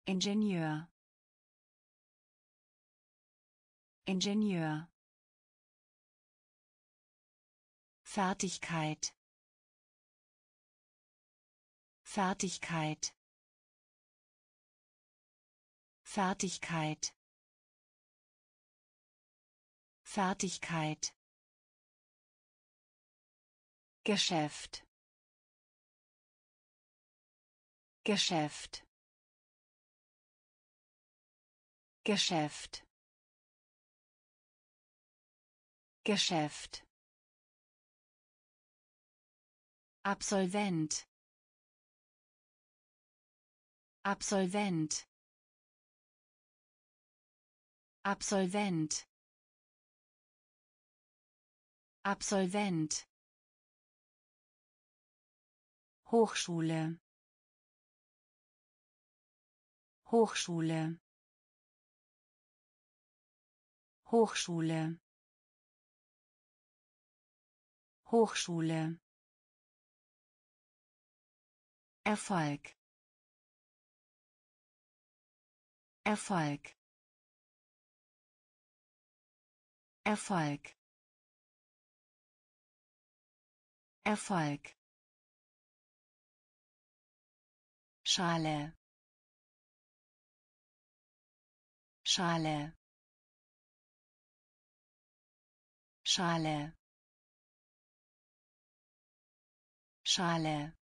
Ingenieur. Ingenieur Fertigkeit. Fertigkeit. Fertigkeit. Fertigkeit. Geschäft. Geschäft. Geschäft. Geschäft Absolvent. Absolvent. Absolvent. Absolvent. Hochschule. Hochschule. Hochschule. Hochschule Erfolg. Erfolg. Erfolg. Erfolg. Schale. Schale. Schale. Schale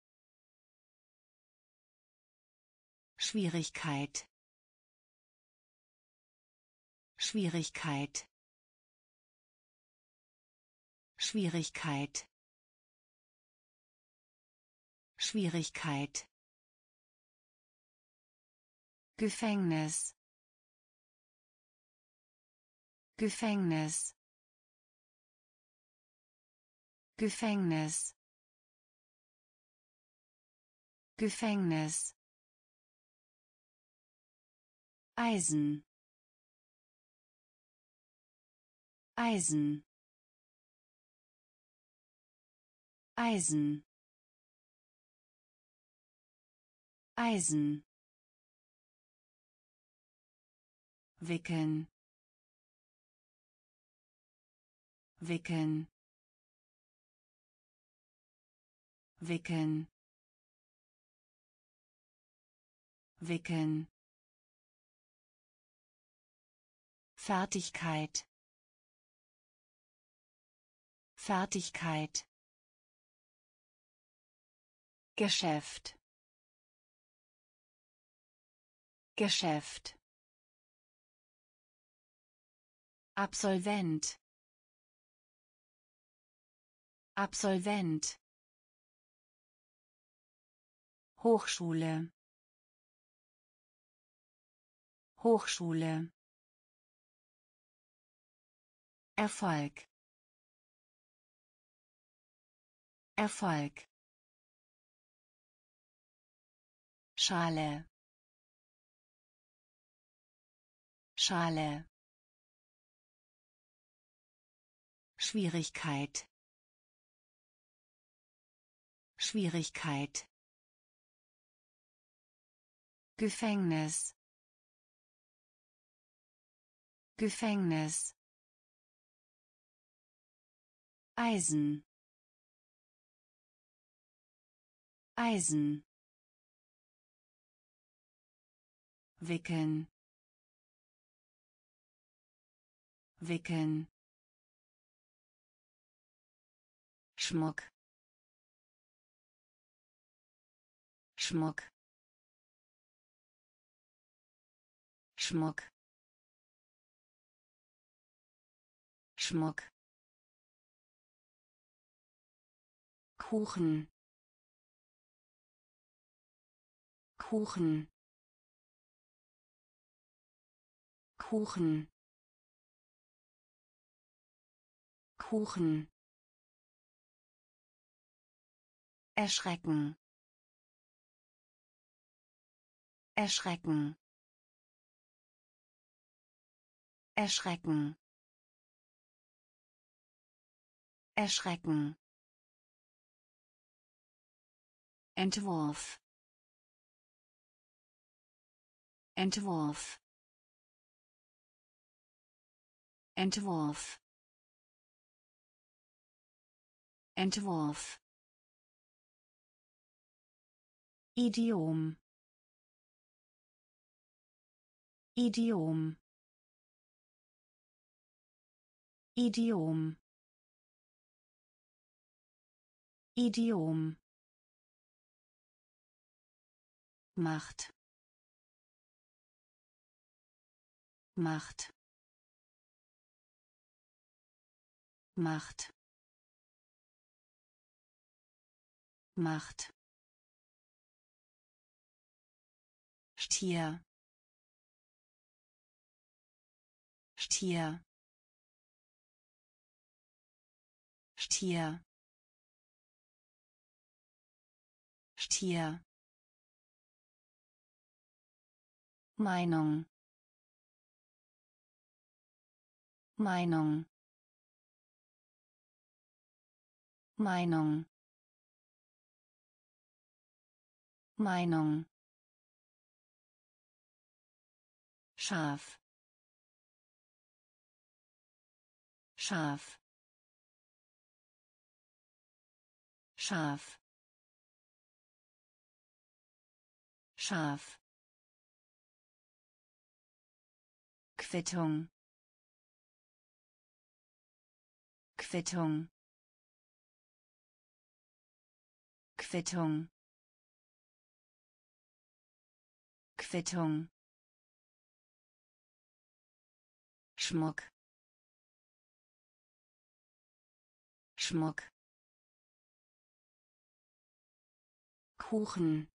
Schwierigkeit. Schwierigkeit. Schwierigkeit. Schwierigkeit. Gefängnis. Gefängnis. Gefängnis. Gefängnis Eisen. Eisen. Eisen. Eisen. Wickeln wickeln wickeln wickeln Fertigkeit. Fertigkeit. Geschäft. Geschäft. Absolvent. Absolvent. Hochschule. Hochschule Erfolg. Erfolg. Schale. Schale. Schwierigkeit. Schwierigkeit. Gefängnis. Gefängnis Eisen. Eisen. Wickeln wickeln Schmuck. Schmuck. Schmuck. Schmuck Kuchen. Kuchen. Kuchen. Kuchen. Erschrecken. Erschrecken. Erschrecken. Erschrecken Entwurf Entwurf Entwurf Entwurf Idiom. Idiom. Idiom. Idiom Macht. Macht. Macht. Macht. Stier. Stier. Stier. Stier Meinung. Meinung. Meinung. Meinung. Scharf. Scharf. Scharf. Scharf Quittung. Quittung. Quittung. Quittung. Schmuck. Schmuck. Kuchen.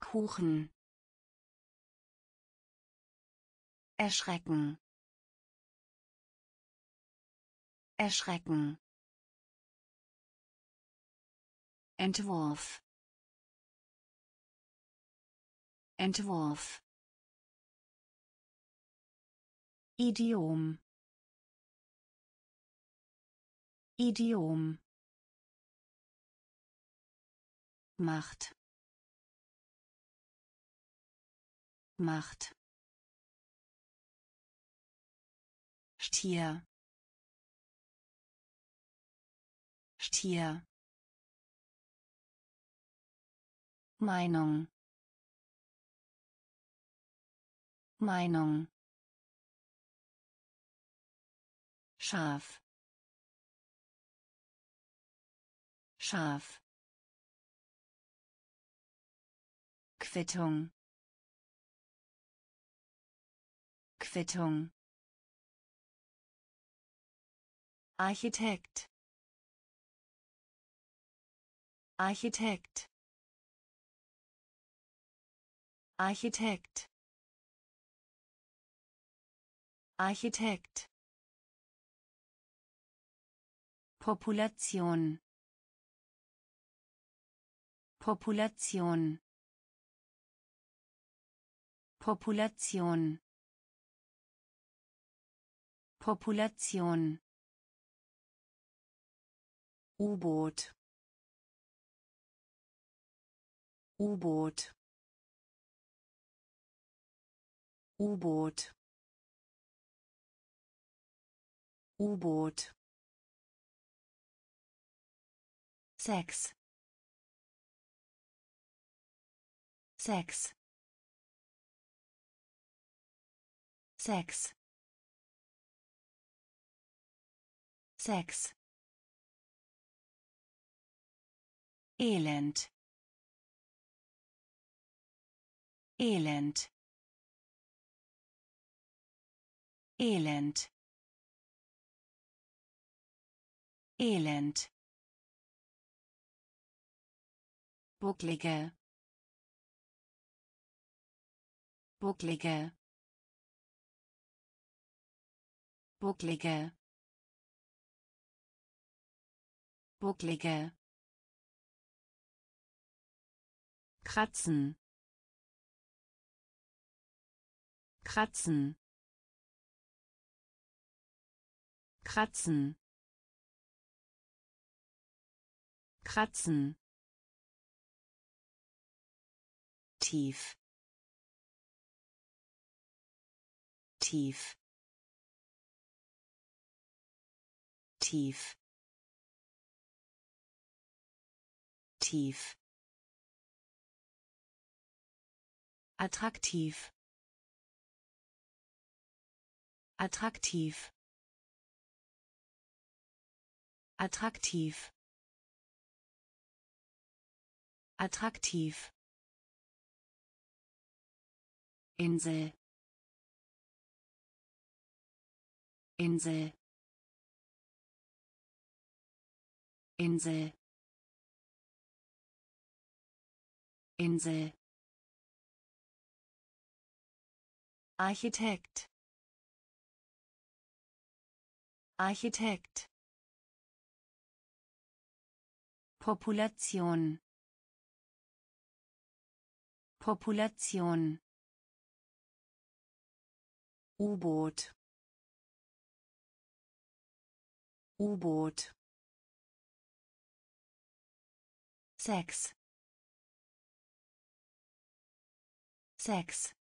Kuchen Erschrecken. Erschrecken. Entwurf. Entwurf. Idiom. Idiom. Macht. Macht Stier. Stier. Meinung. Meinung. Scharf. Scharf. Quittung. Quittung Architekt. Architekt. Architekt. Architekt. Population. Population. Population. Population U-Boot. U-Boot. U-Boot. U-Boot. Sex Sex Sex Sex Elend. Elend. Elend. Elend. Bucklige. Bucklige. Bucklige. Bucklige kratzen. Kratzen. Kratzen. Kratzen. Tief. Tief. Tief. Tief attraktiv. Attraktiv. Attraktiv. Attraktiv. Insel. Insel. Insel. Insel Architekt. Architekt. Population. Population. U-Boot. U-Boot. Sex. Sex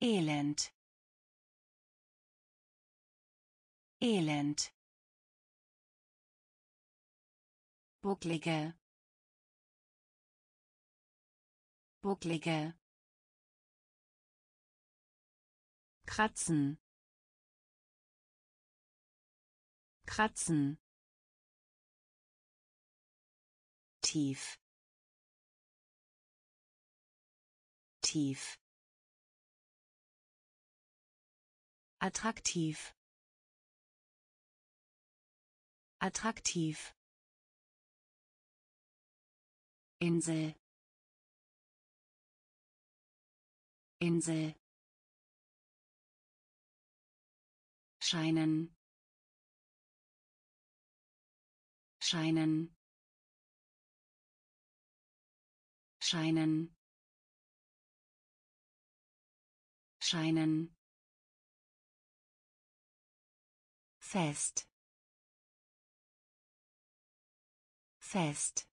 Elend. Elend. Bucklige. Bucklige. Kratzen. Kratzen. Tief. Tief attraktiv. Attraktiv. Insel. Insel. Scheinen. Scheinen. Scheinen. Scheinen fest. Fest.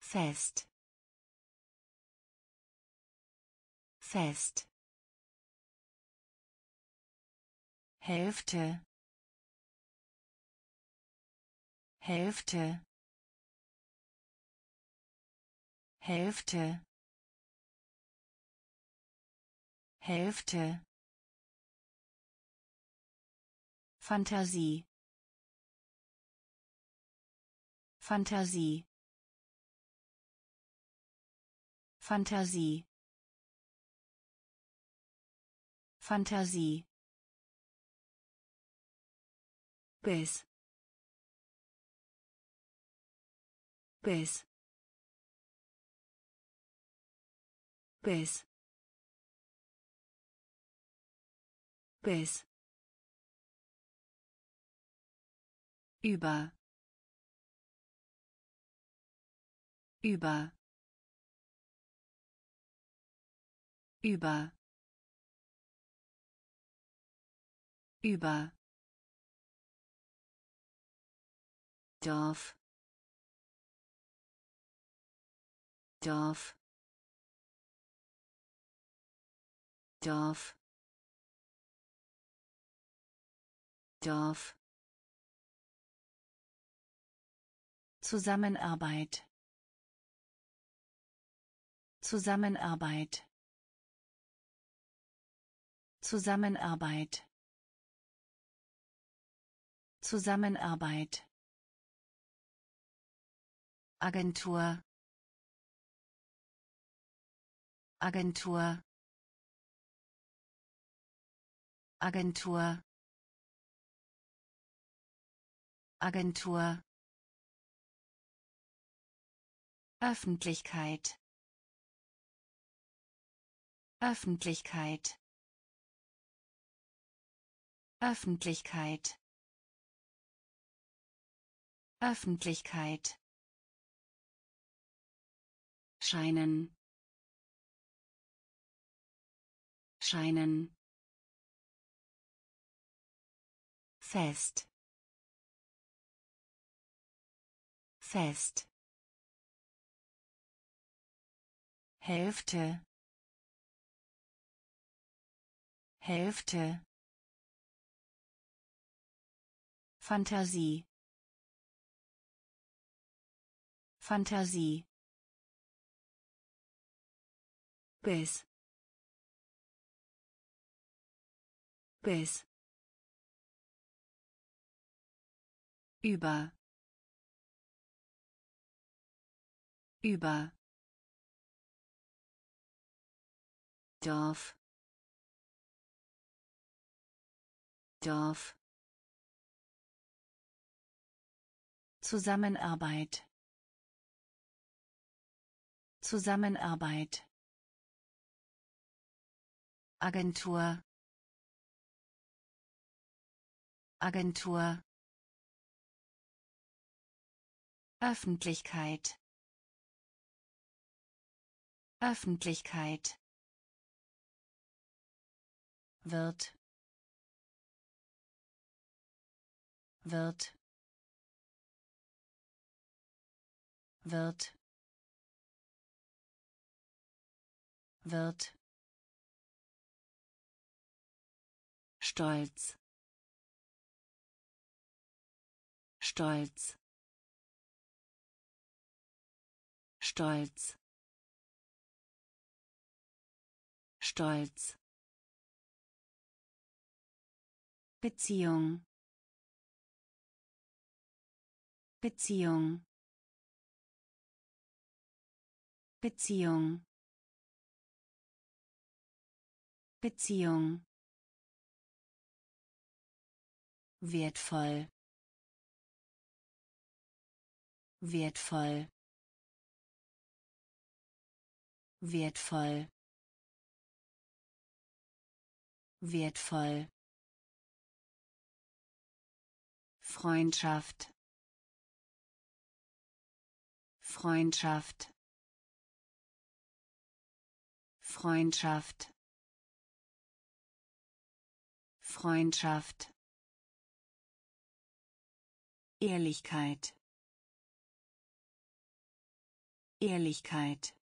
Fest. Fest. Hälfte. Hälfte. Hälfte. Hälfte Fantasie. Fantasie. Fantasie. Fantasie. Bis bis bis bis über. Über. Über. Über. Dorf. Dorf. Dorf. Dorf Zusammenarbeit. Zusammenarbeit. Zusammenarbeit. Zusammenarbeit. Agentur. Agentur. Agentur. Agentur Öffentlichkeit. Öffentlichkeit. Öffentlichkeit. Öffentlichkeit. Scheinen. Scheinen. Fest. Fest Hälfte. Hälfte. Fantasie. Fantasie. Bis bis über. Über Dorf. Dorf. Zusammenarbeit. Zusammenarbeit. Agentur. Agentur. Öffentlichkeit. Öffentlichkeit wird. Wird. Wird. Wird. Stolz. Stolz. Stolz. Stolz Beziehung. Beziehung. Beziehung. Beziehung. Wertvoll. Wertvoll. Wertvoll. Wertvoll Freundschaft. Freundschaft. Freundschaft. Freundschaft. Ehrlichkeit. Ehrlichkeit.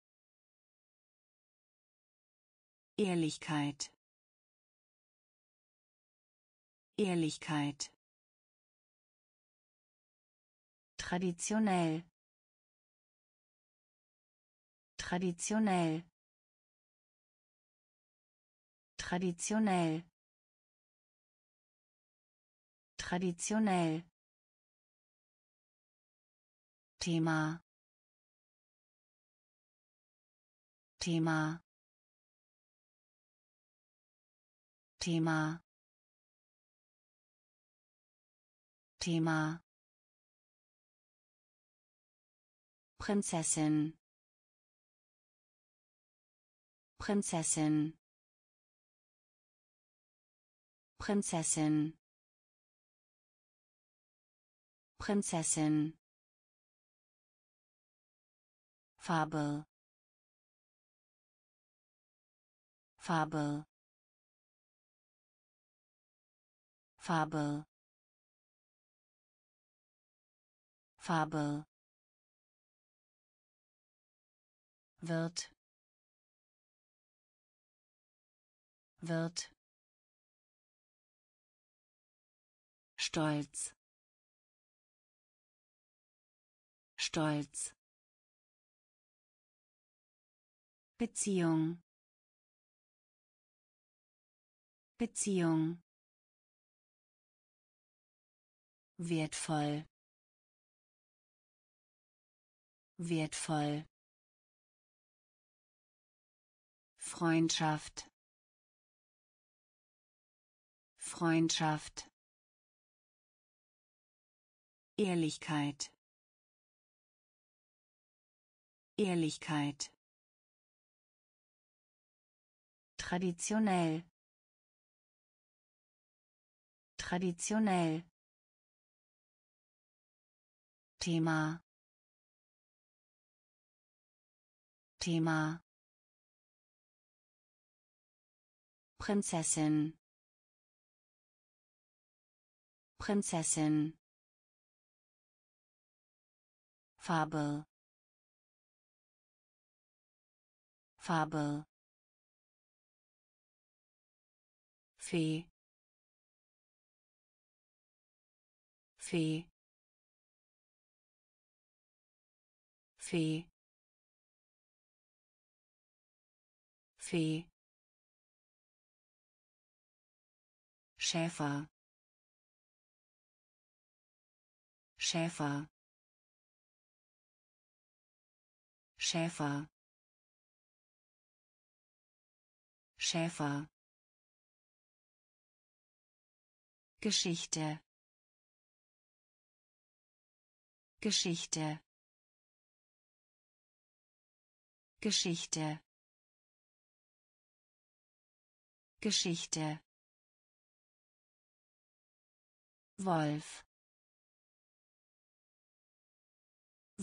Ehrlichkeit. Ehrlichkeit traditionell. Traditionell. Traditionell. Traditionell. Thema. Thema. Thema. Thema Prinzessin. Prinzessin. Prinzessin. Prinzessin. Farbe Farbe Farbe Farbe wird. Wird. Stolz. Stolz. Beziehung. Beziehung. Wertvoll. Wertvoll Freundschaft. Freundschaft. Ehrlichkeit. Ehrlichkeit. Traditionell. Traditionell. Thema. Thema Prinzessin. Prinzessin. Farbe Farbe Fee. Fee. Fee. Fee Schäfer. Schäfer. Schäfer. Schäfer. Geschichte. Geschichte. Geschichte. Geschichte Wolf.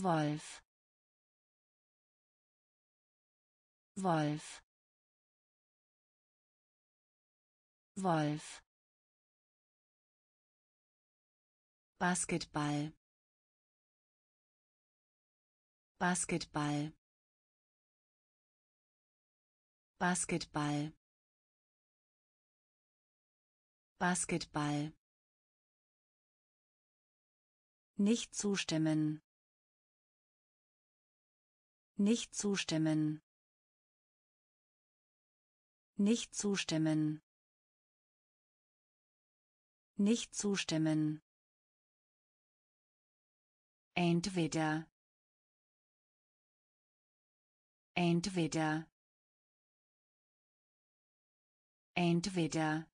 Wolf. Wolf. Wolf. Basketball. Basketball. Basketball. Basketball nicht zustimmen. Nicht zustimmen. Nicht zustimmen. Nicht zustimmen. Entweder. Entweder. Entweder.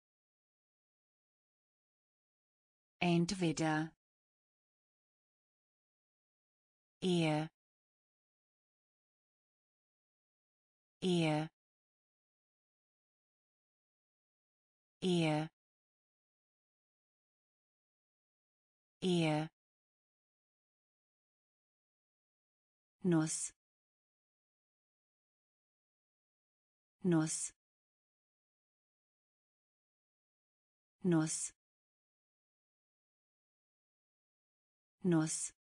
Entweder Ehe. Ehe. Ehe. Ehe. Nuss. Nuss. Nuss. Nuss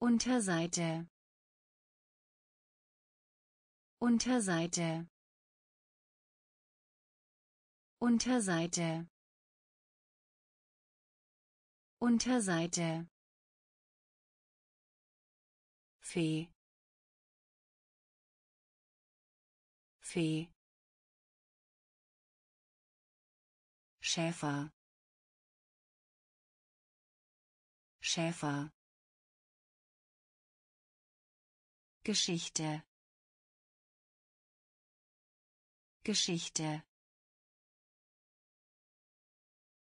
Unterseite. Unterseite. Unterseite. Unterseite. Fee. Fee. Schäfer. Schäfer Geschichte. Geschichte.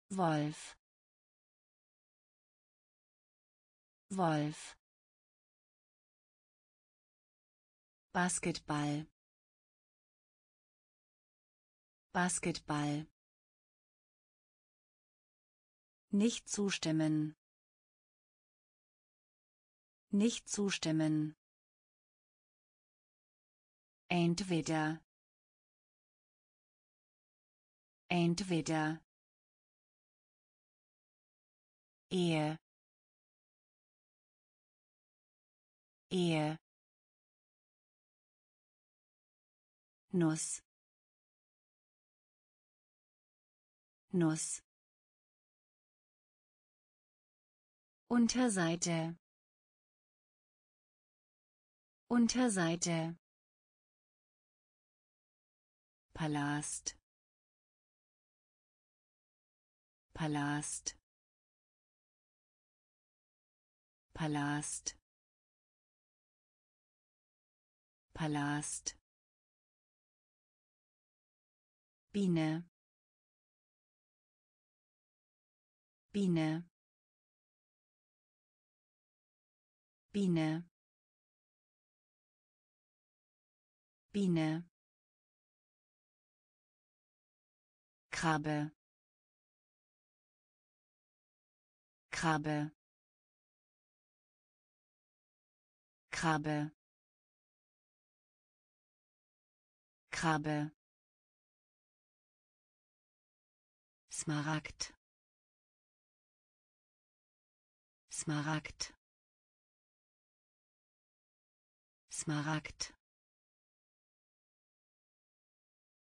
Wolf. Wolf. Basketball. Basketball. Nicht zustimmen. Nicht zustimmen entweder. Entweder. Ehe. Ehe. Nuss. Nuss. Unterseite. Unterseite Palast. Palast. Palast. Palast. Biene. Biene. Biene. Biene Krabbe. Krabbe. Krabbe. Krabbe. Smaragd. Smaragd. Smaragd.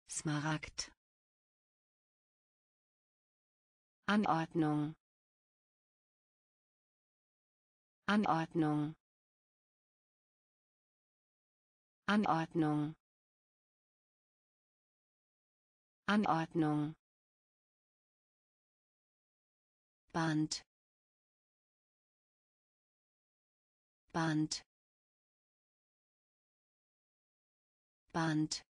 Smaragd Anordnung. Anordnung. Anordnung. Anordnung. Band. Band. Band.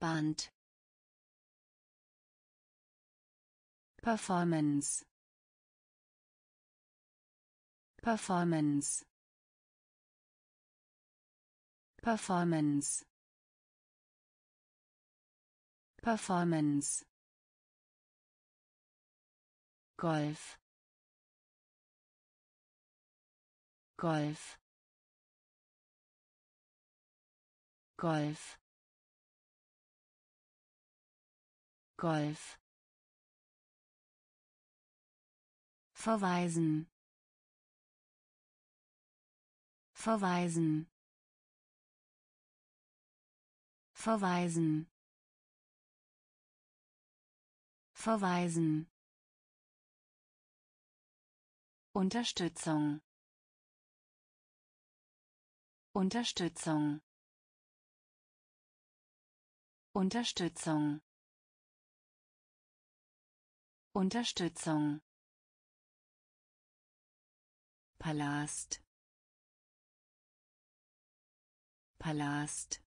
Band Performance. Performance. Performance. Performance. Golf. Golf. Golf. Golf verweisen. Verweisen. Verweisen. Verweisen. Unterstützung. Unterstützung. Unterstützung. Unterstützung Palast. Palast.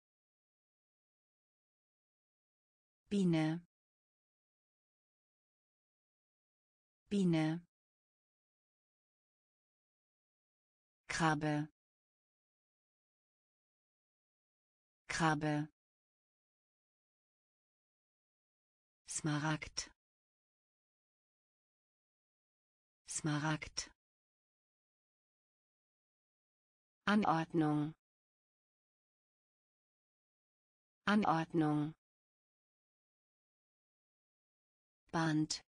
Biene. Biene. Krabbe. Krabbe. Smaragd. Smaragd Anordnung. Anordnung. Band.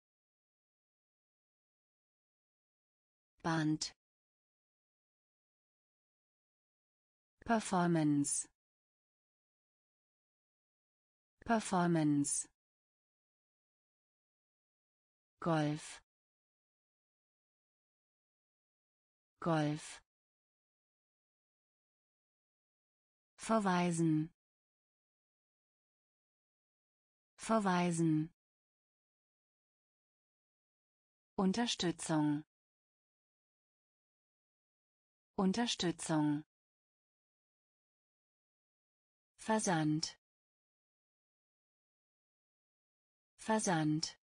Band. Performance. Performance. Golf. Golf verweisen. Verweisen. Unterstützung. Unterstützung. Versand. Versand.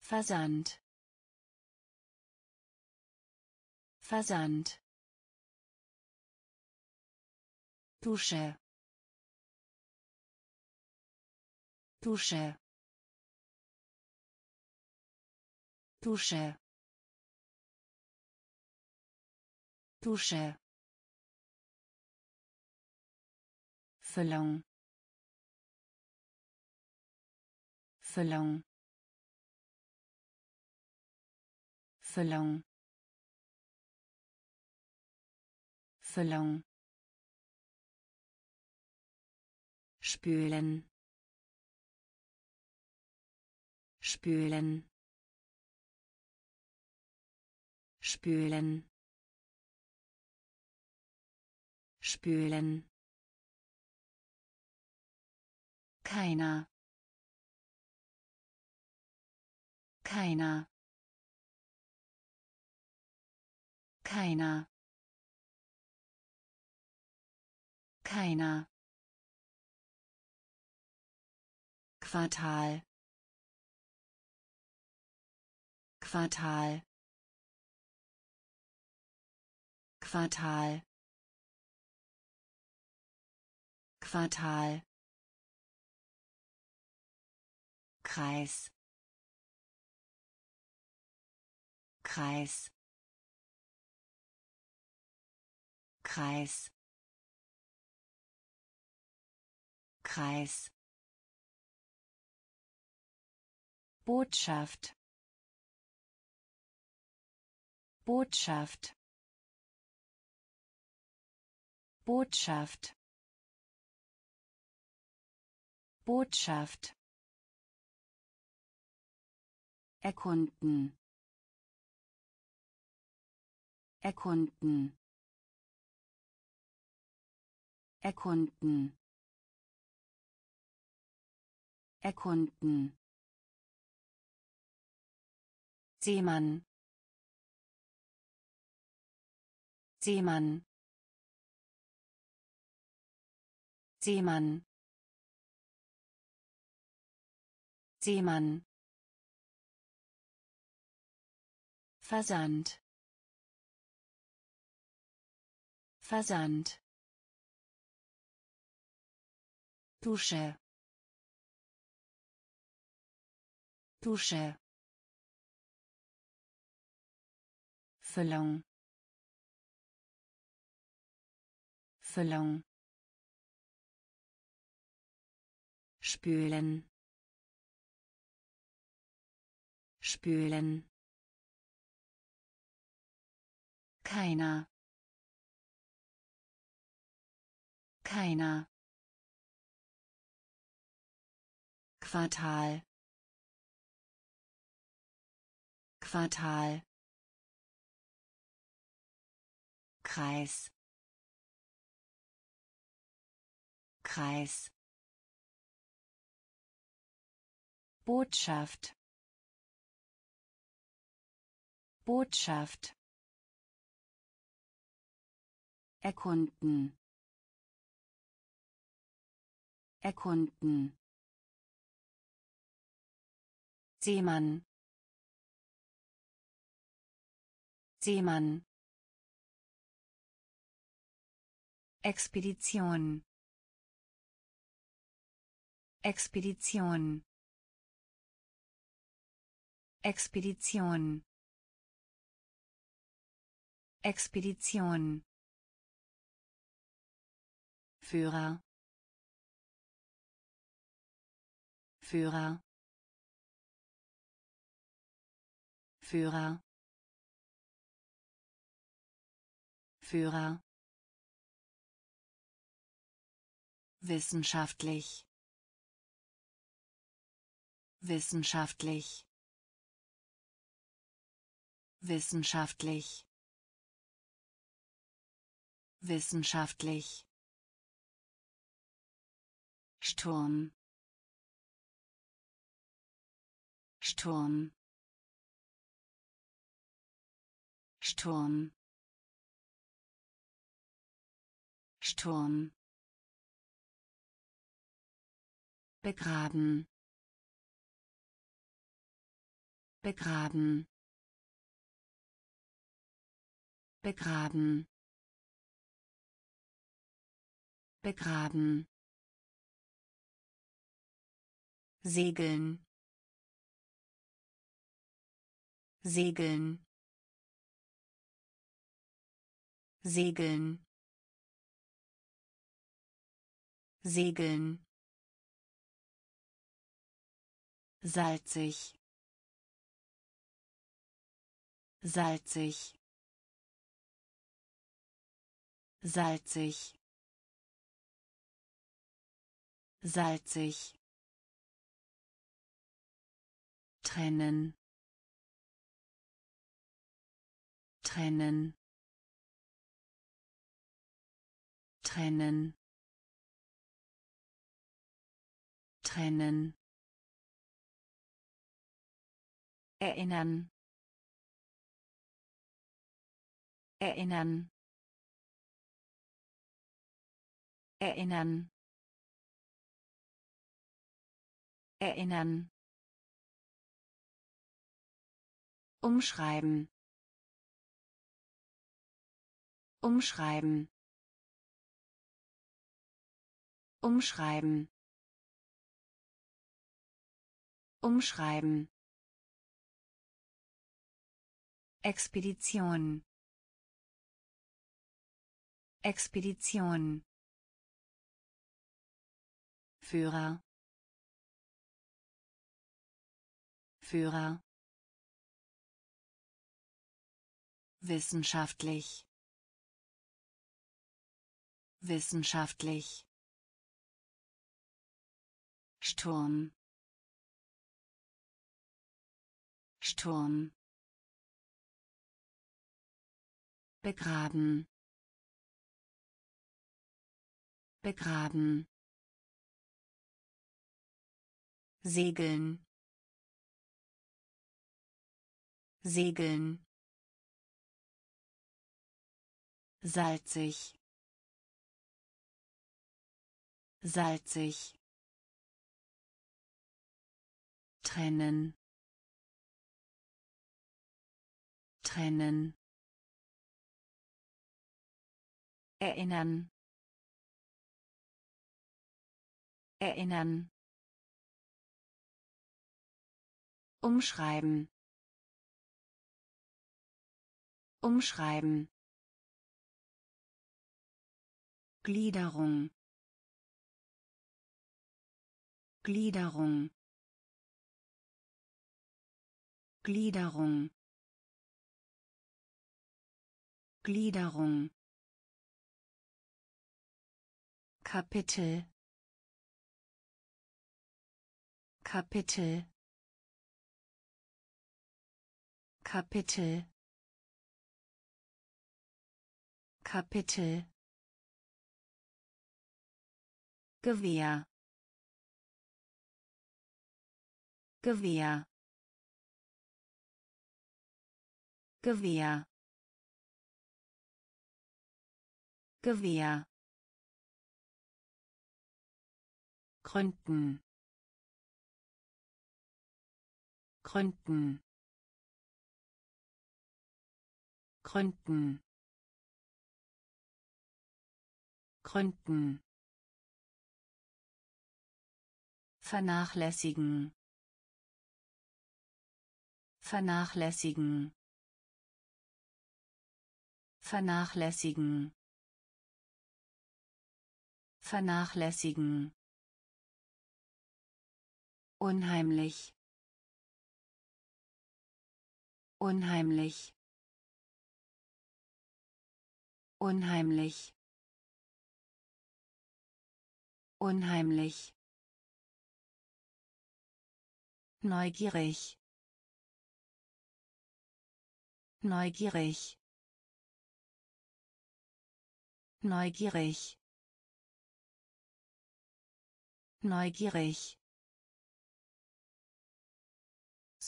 Versand. Versand Dusche. Dusche. Dusche. Dusche. Füllung. Füllung. Füllung. Füllung spülen. Spülen. Spülen. Spülen. Keiner. Keiner. Keiner. Keiner Quartal. Quartal. Quartal. Quartal. Kreis. Kreis. Kreis. Kreis Botschaft. Botschaft. Botschaft. Botschaft. Erkunden. Erkunden. Erkunden. Erkunden Seemann. Seemann. Seemann. Seemann. Versand. Versand. Dusche. Dusche Füllung Füllung spülen. Spülen. Keiner. Keiner. Quartal. Quartal Kreis. Kreis. Botschaft. Botschaft. Erkunden. Erkunden. Seemann. Seemann Expedition. Expedition. Expedition. Expedition. Führer. Führer. Führer. Führer wissenschaftlich. Wissenschaftlich. Wissenschaftlich. Wissenschaftlich. Sturm. Sturm. Sturm. Sturm begraben. Begraben. Begraben. Begraben. Segeln. Segeln. Segeln. Segeln salzig. Salzig. Salzig. Salzig. Trennen. Trennen. Trennen. Trennen erinnern. Erinnern. Erinnern. Erinnern. Umschreiben. Umschreiben. Umschreiben. Umschreiben Expedition Expedition Führer Führer wissenschaftlich Wissenschaftlich. Sturm. Sturm. Begraben. Begraben. Segeln. Segeln. salzig salzig trennen trennen erinnern. Erinnern. Umschreiben. Umschreiben. Gliederung. Gliederung. Gliederung. Gliederung Kapitel. Kapitel. Kapitel. Kapitel. Gewehr. Gewehr. Gewehr. Gewehr Gründen. Gründen. Gründen. Gründen. Vernachlässigen. Vernachlässigen. Vernachlässigen. Vernachlässigen unheimlich. Unheimlich. Unheimlich. Unheimlich. Neugierig. Neugierig. Neugierig. Neugierig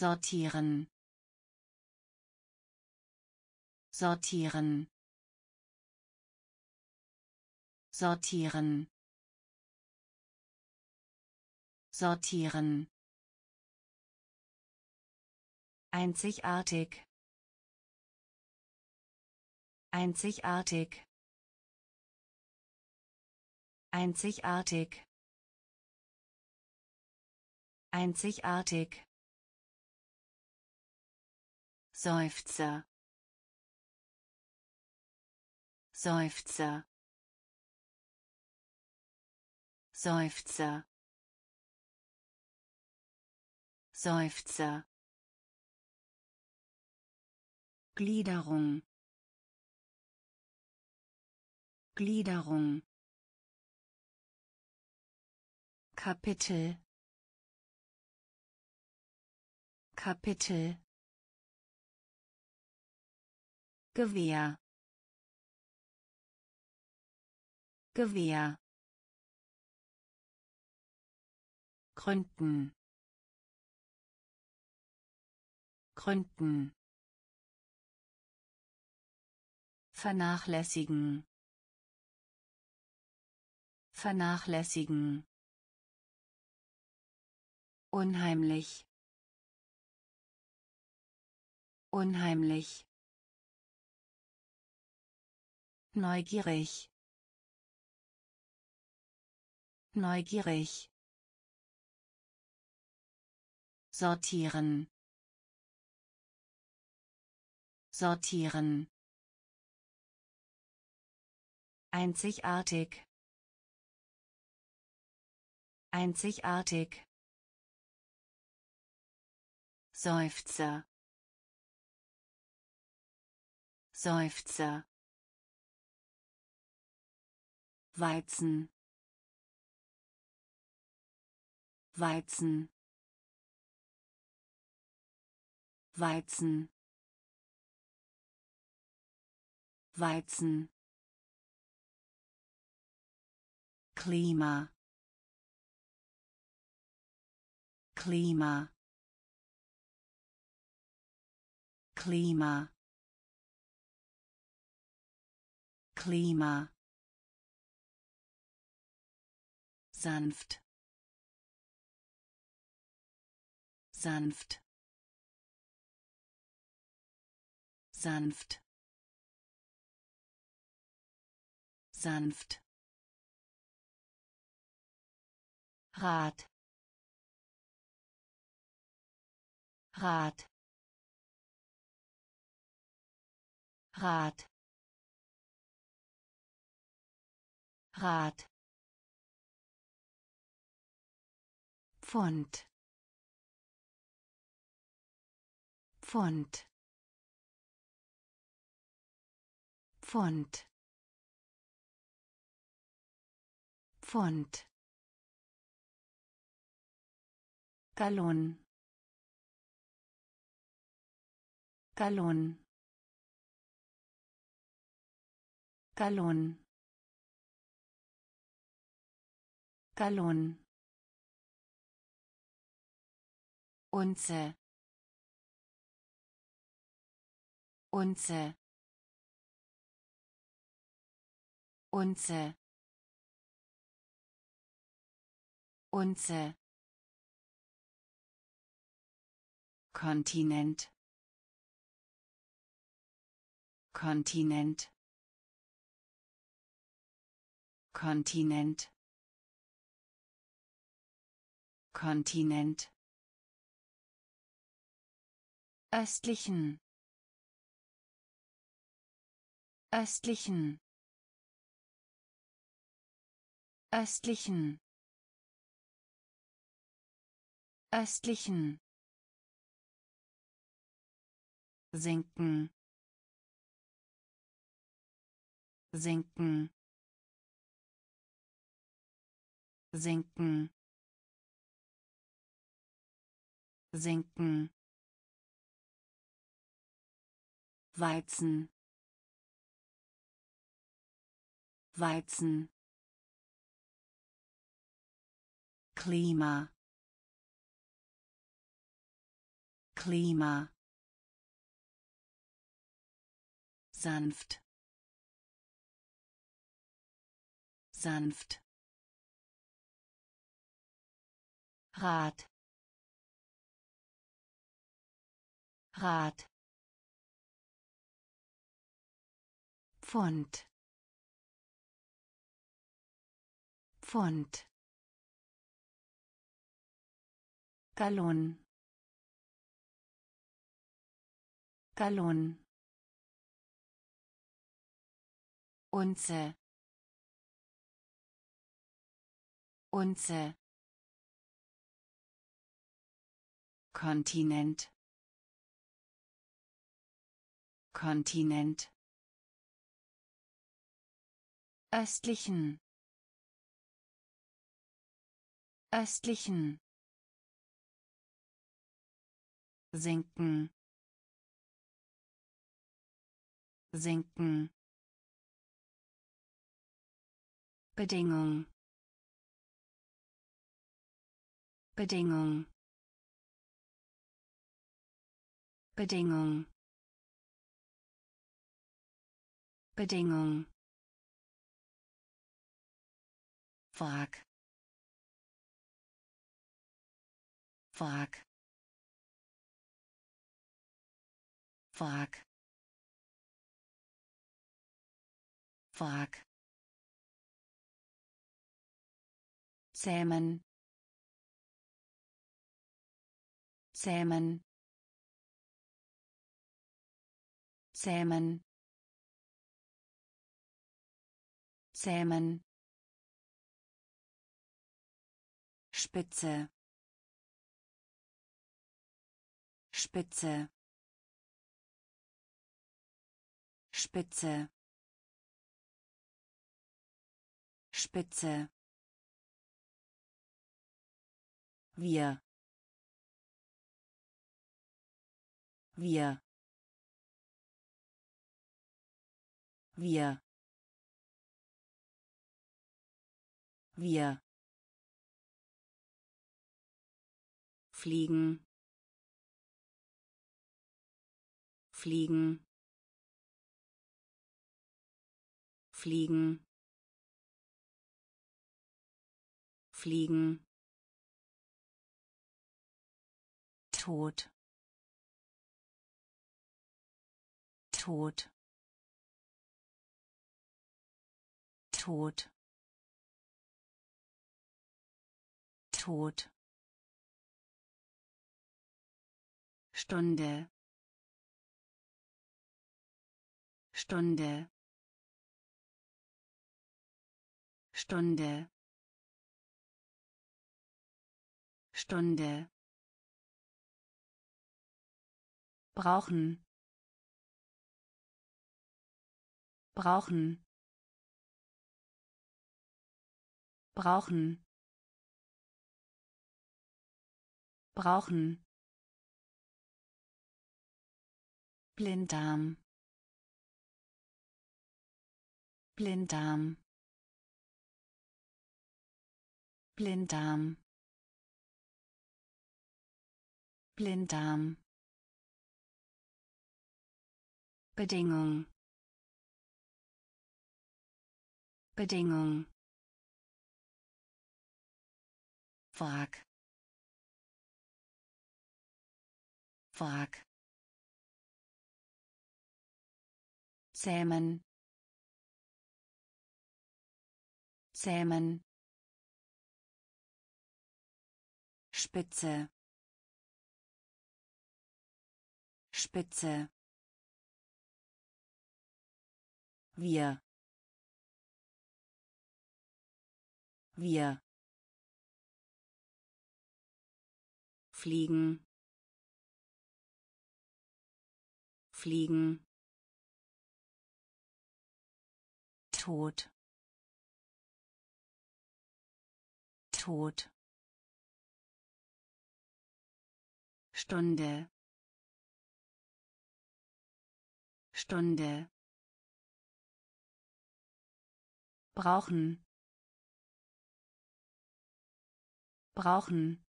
sortieren. Sortieren. Sortieren. Sortieren. Einzigartig. Einzigartig. Einzigartig. Einzigartig Seufzer. Seufzer. Seufzer. Seufzer. Gliederung. Gliederung. Kapitel. Kapitel Gewehr. Gewehr. Gründen. Gründen. Vernachlässigen. Vernachlässigen. Unheimlich. Unheimlich neugierig. Neugierig. Sortieren. Sortieren. Einzigartig. Einzigartig. Seufzer. Seufzer Weizen. Weizen. Weizen. Weizen. Klima. Klima. Klima. Klima sanft. Sanft. Sanft. Sanft. Rat. Rat. Rat. Rat Pfund Pfund Pfund Pfund Gallon. Gallon. Gallon. Gallon Unze. Unze. Unze. Unze. Kontinent. Kontinent. Kontinent. Kontinent östlichen. Östlichen. Östlichen. Östlichen. Sinken. Sinken. Sinken. Sinken Weizen. Weizen. Klima. Klima. Sanft. Sanft. Rat Rat Pfund Pfund Gallon. Gallon. Unze. Unze. Kontinent. Kontinent östlichen östlichen sinken sinken Bedingung Bedingung Bedingung Bedingung Frag. Frag. Frag. Frag. Zähmen. Zähmen. Zähmen. Zähmen Spitze Spitze Spitze Spitze. Wir. Wir. Wir. Wir. Fliegen. Fliegen. Fliegen. Fliegen. Tod. Tod. Tod. Tod Stunde. Stunde. Stunde. Stunde. Brauchen. Brauchen. Brauchen. Brauchen Blinddarm. Blinddarm. Blinddarm. Blinddarm. Bedingung. Bedingung. Wrack. Wrack zähmen zähmen Spitze Spitze Wir. Wir. Fliegen. Fliegen. Tod. Tod. Stunde. Stunde. brauchen brauchen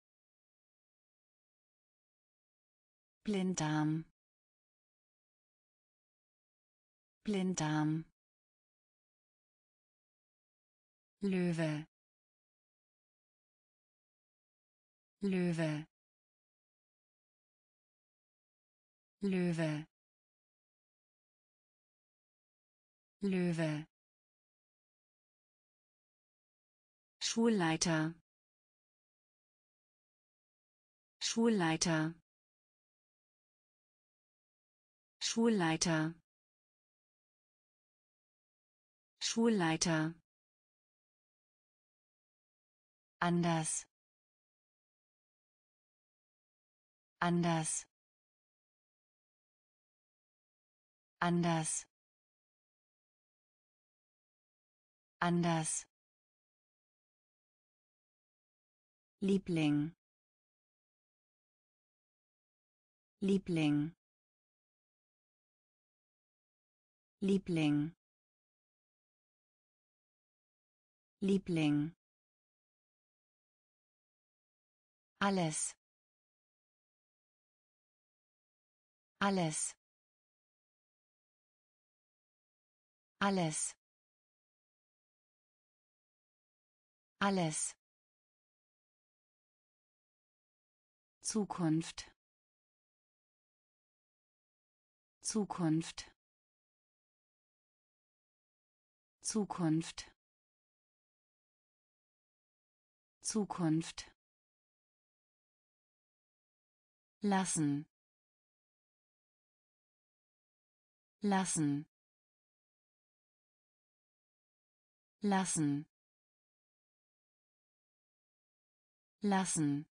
Blinddarm Blinddarm Löwe. Löwe. Löwe. Löwe. Schulleiter. Schulleiter. Schulleiter. Schulleiter anders. Anders. Anders. Anders. Liebling. Liebling. Liebling. Liebling alles. Alles. Alles. Alles. Zukunft. Zukunft. Zukunft. Zukunft lassen. Lassen. Lassen. Lassen.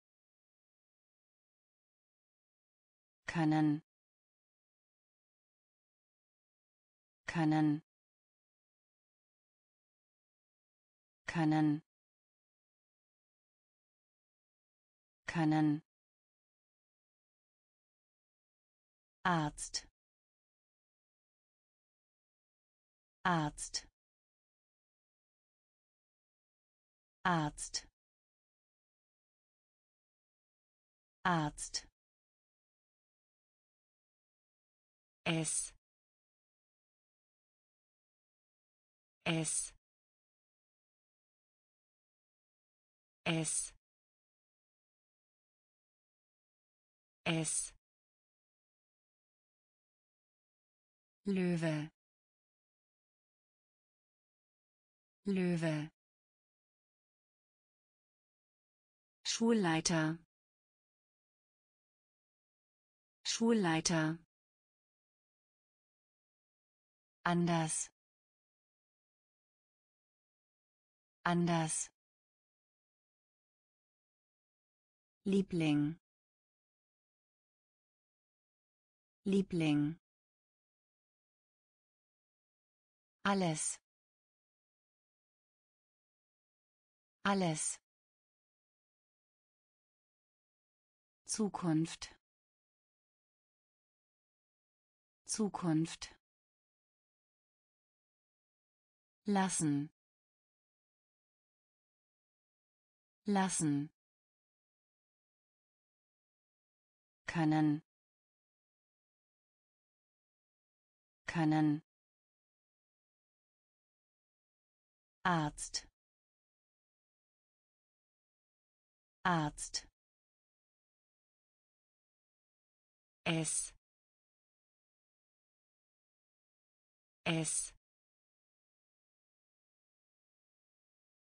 Können. Können. Können. Können Arzt. Arzt. Arzt. Arzt. Es. Es. Es. Es Löwe. Löwe. Schulleiter. Schulleiter. Anders. Anders. Liebling. Liebling alles. Alles. Zukunft. Zukunft. Lassen. Lassen. Können. Können Arzt. Arzt. Es es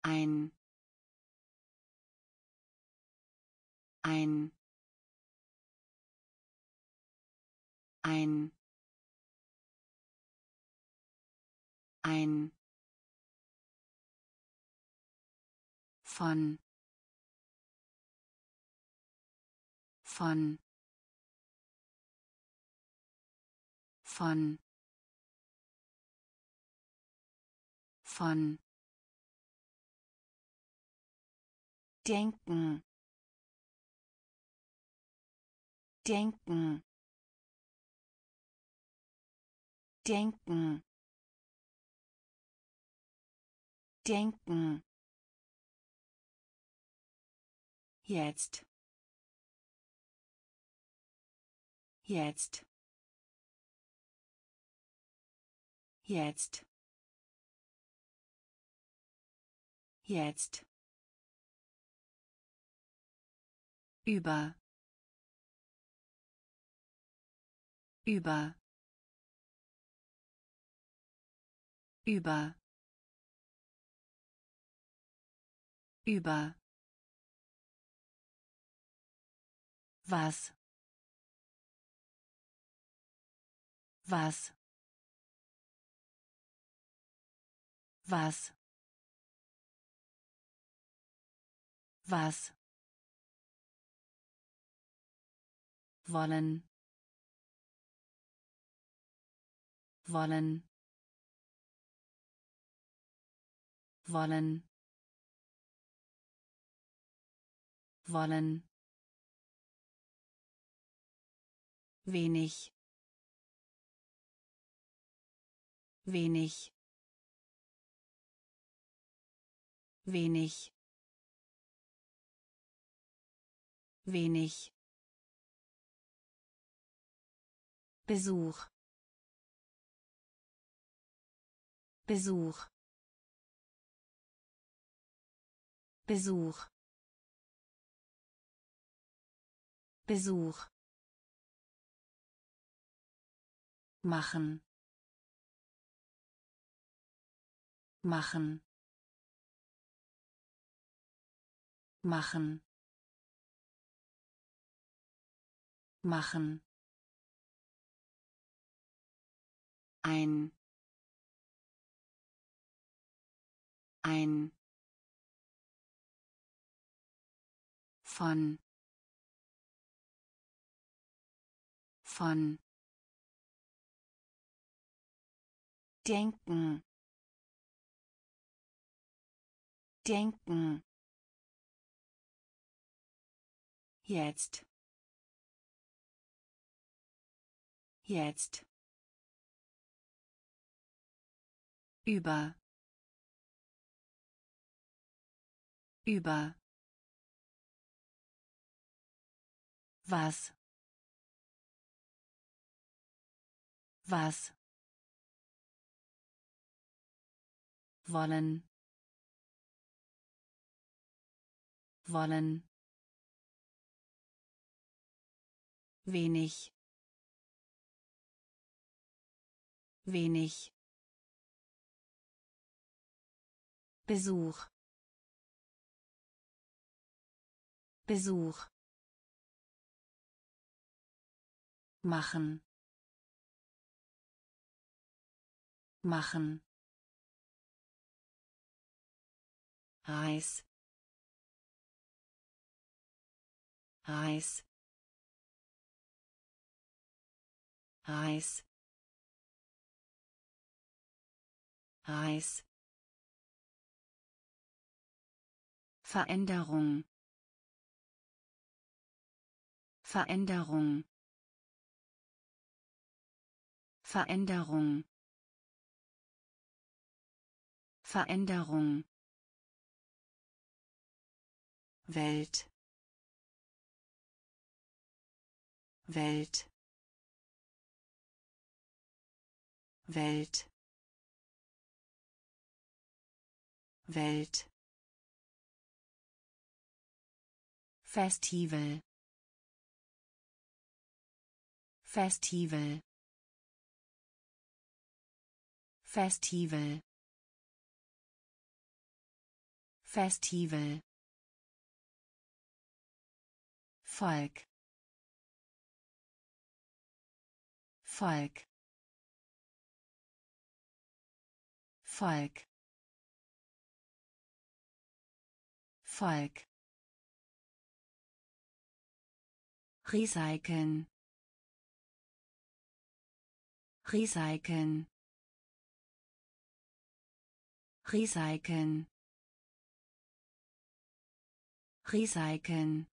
ein von. Von. Von. Von. Denken. Denken. Denken. Denken jetzt. Jetzt. Jetzt. Jetzt. Über. Über. Über. Über was? Was? Was? Was? Wollen? Wollen? Wollen? Wollen wenig. Wenig. Wenig. Wenig. Besuch. Besuch. Besuch. Besuch machen. Machen. Machen. Machen. Ein. Ein. Von. Von denken. Denken. Jetzt. Jetzt. Über. Über. Was? Was wollen. Wollen. Wenig. Wenig. Besuch. Besuch. Machen. Machen Reis. Reis. Reis. Reis. Veränderung. Veränderung. Veränderung. Veränderung Welt. Welt. Welt. Welt. Festival. Festival. Festival. Festival Volk. Volk. Volk. Volk. Recyceln. Recyceln. Recyceln. Recyceln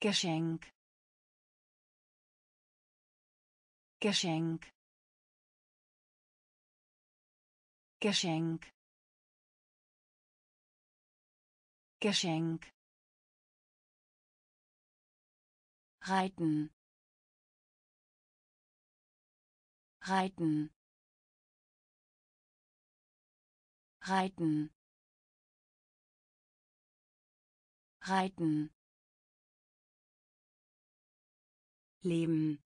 Geschenk. Geschenk. Geschenk. Geschenk. Reiten. Reiten. Reiten. Reiten leben.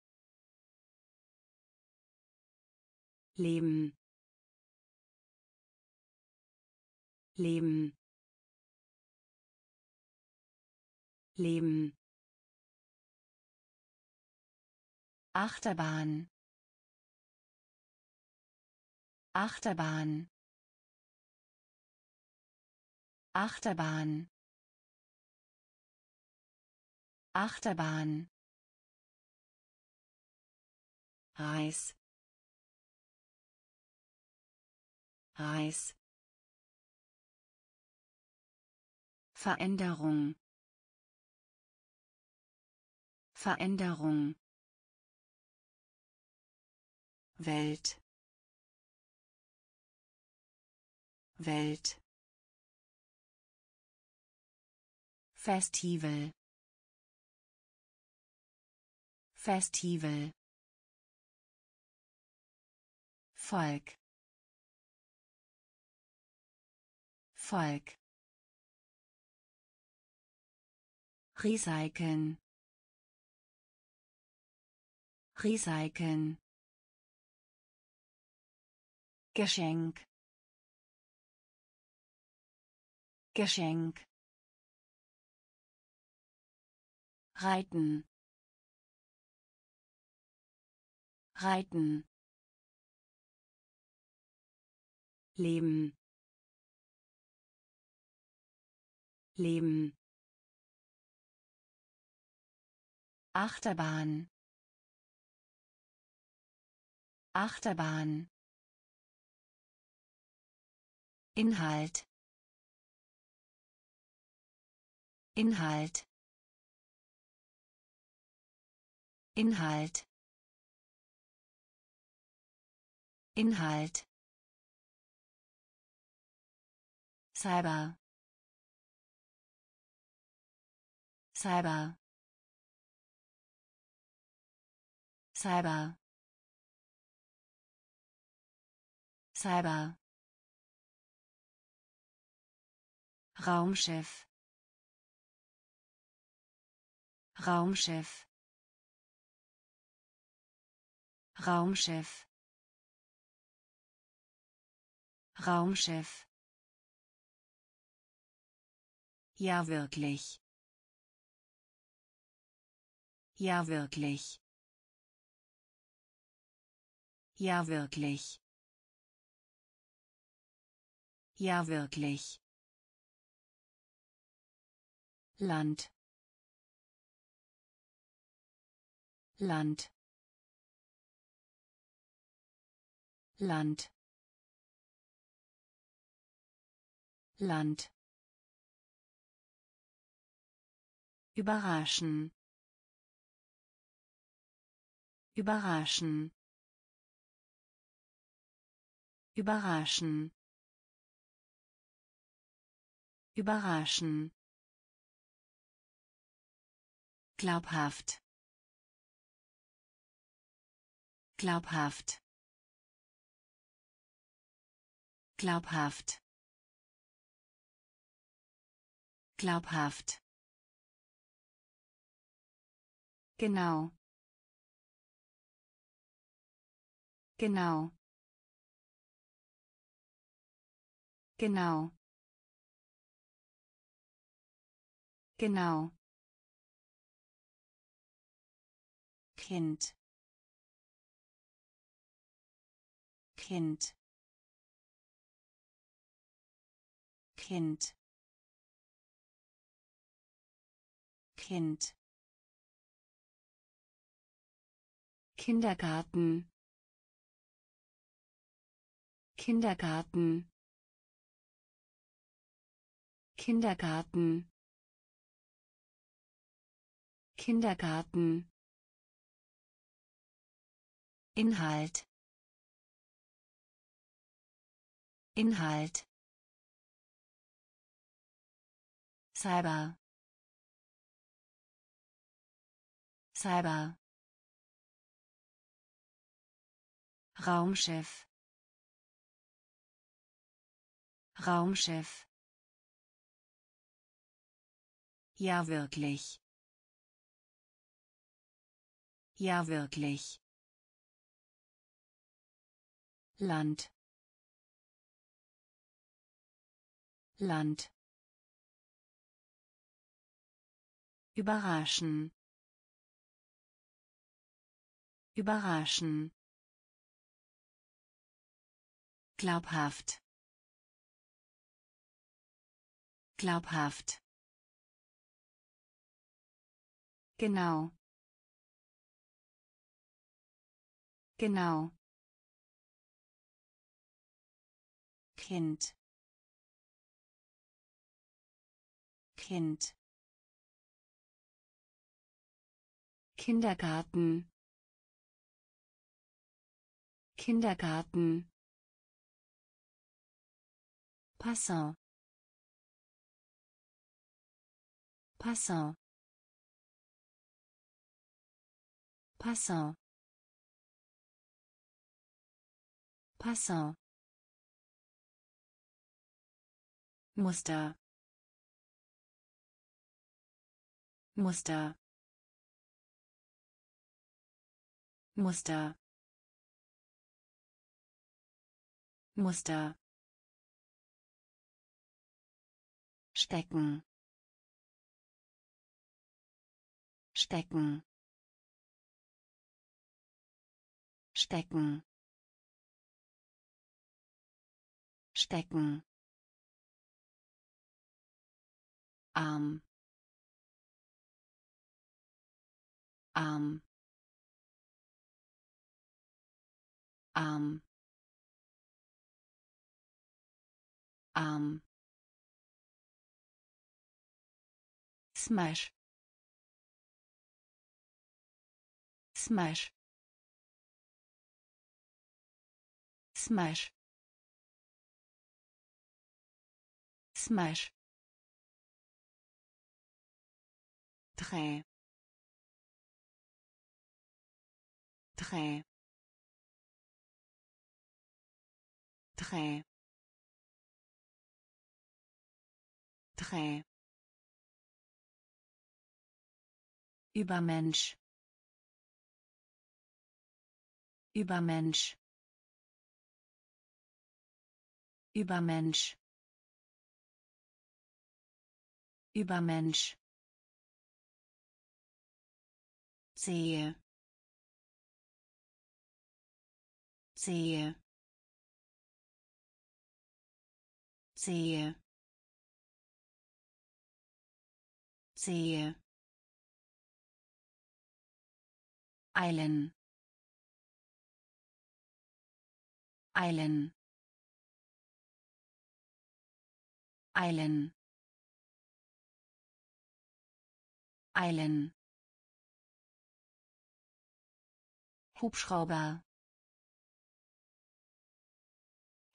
Leben. Leben. Leben. Achterbahn. Achterbahn. Achterbahn. Achterbahn Reis. Reis. Veränderung. Veränderung. Welt. Welt. Festival. Festival Volk. Volk. Recyceln. Recyceln. Geschenk. Geschenk. Reiten. Reiten leben. Leben. Achterbahn. Achterbahn. Inhalt. Inhalt. Inhalt. Inhalt Cyber. Cyber. Cyber. Cyber. Raumschiff. Raumschiff. Raumschiff. Raumschiff Ja wirklich. Ja wirklich. Ja wirklich. Ja wirklich. Land. Land. Land. Land. Überraschen. Überraschen. Überraschen. Überraschen. Glaubhaft. Glaubhaft. Glaubhaft. Glaubhaft. Genau. Genau. Genau. Genau. Kind. Kind. Kind. Kind. Kindergarten. Kindergarten. Kindergarten. Kindergarten. Inhalt. Inhalt. Cyber. Cyber. Raumschiff. Raumschiff. Ja wirklich. Ja wirklich. Land. Land. Überraschen. Überraschen. Glaubhaft. Glaubhaft. Genau. Genau. Kind. Kind. Kindergarten. Kindergarten. Passant. Passant. Passant. Passant. Muster. Muster. Muster. Muster. Stecken. Stecken. Stecken. Stecken. Arm. Arm. Arm. Arm Smash. Smash. Smash. Smash. Trait Trait Trait Trait Übermensch Übermensch Übermensch Übermensch sehe. Sehe. Sehe. Sehe eilen. Eilen. Eilen. Eilen. Hubschrauber.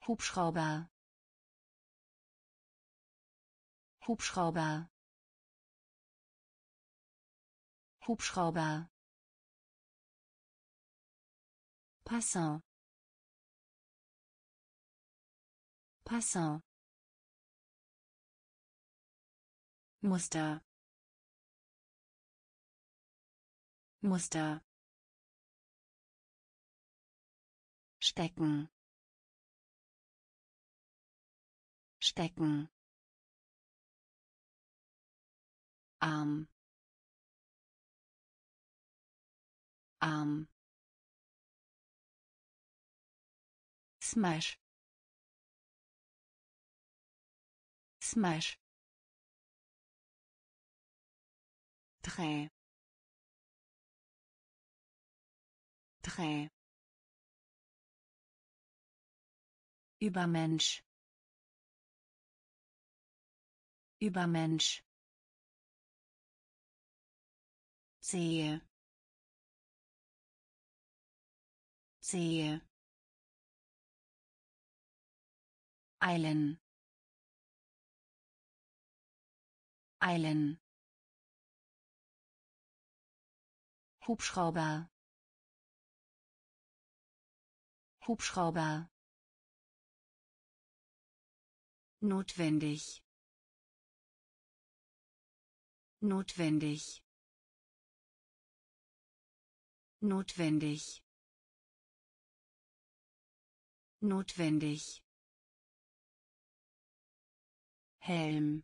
Hubschrauber. Hubschrauber. Hubschrauber Passant. Passant. Muster. Muster. Stecken. Stecken. Arm. Arm Smash. Smash. Trait Trait Übermensch Übermensch sehe. Sehe eilen. Eilen. Hubschrauber. Hubschrauber. Notwendig. Notwendig. Notwendig. Notwendig Helm.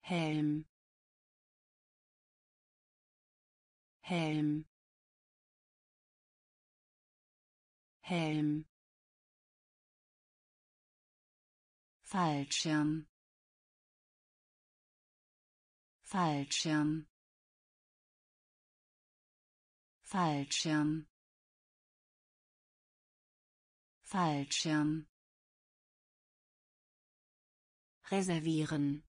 Helm. Helm. Helm. Fallschirm. Fallschirm. Fallschirm. Fallschirm reservieren.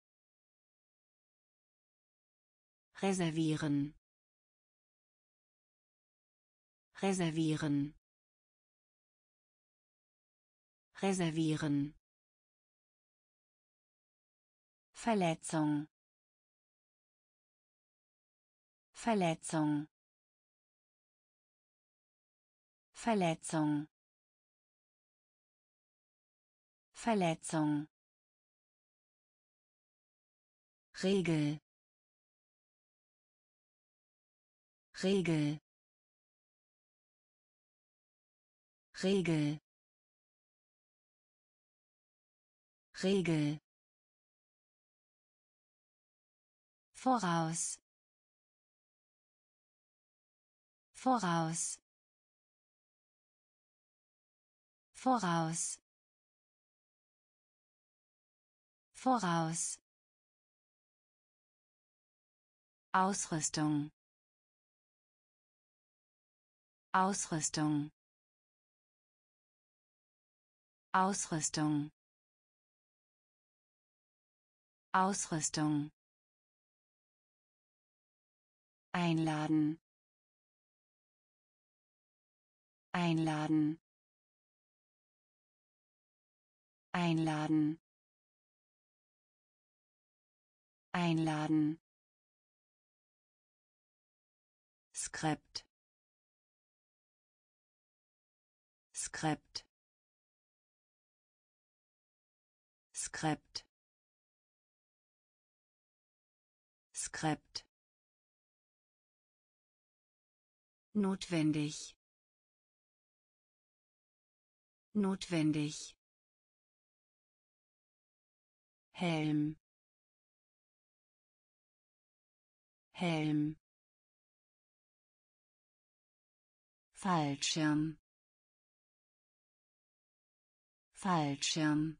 Reservieren. Reservieren. Reservieren. Verletzung. Verletzung. Verletzung. Verletzung Regel. Regel. Regel. Regel. Voraus. Voraus. Voraus. Voraus Ausrüstung. Ausrüstung. Ausrüstung. Ausrüstung. Einladen. Einladen. Einladen. Einladen Skript. Skript. Skript. Skript. Notwendig. Notwendig. Helm. Helm Fallschirm. Fallschirm.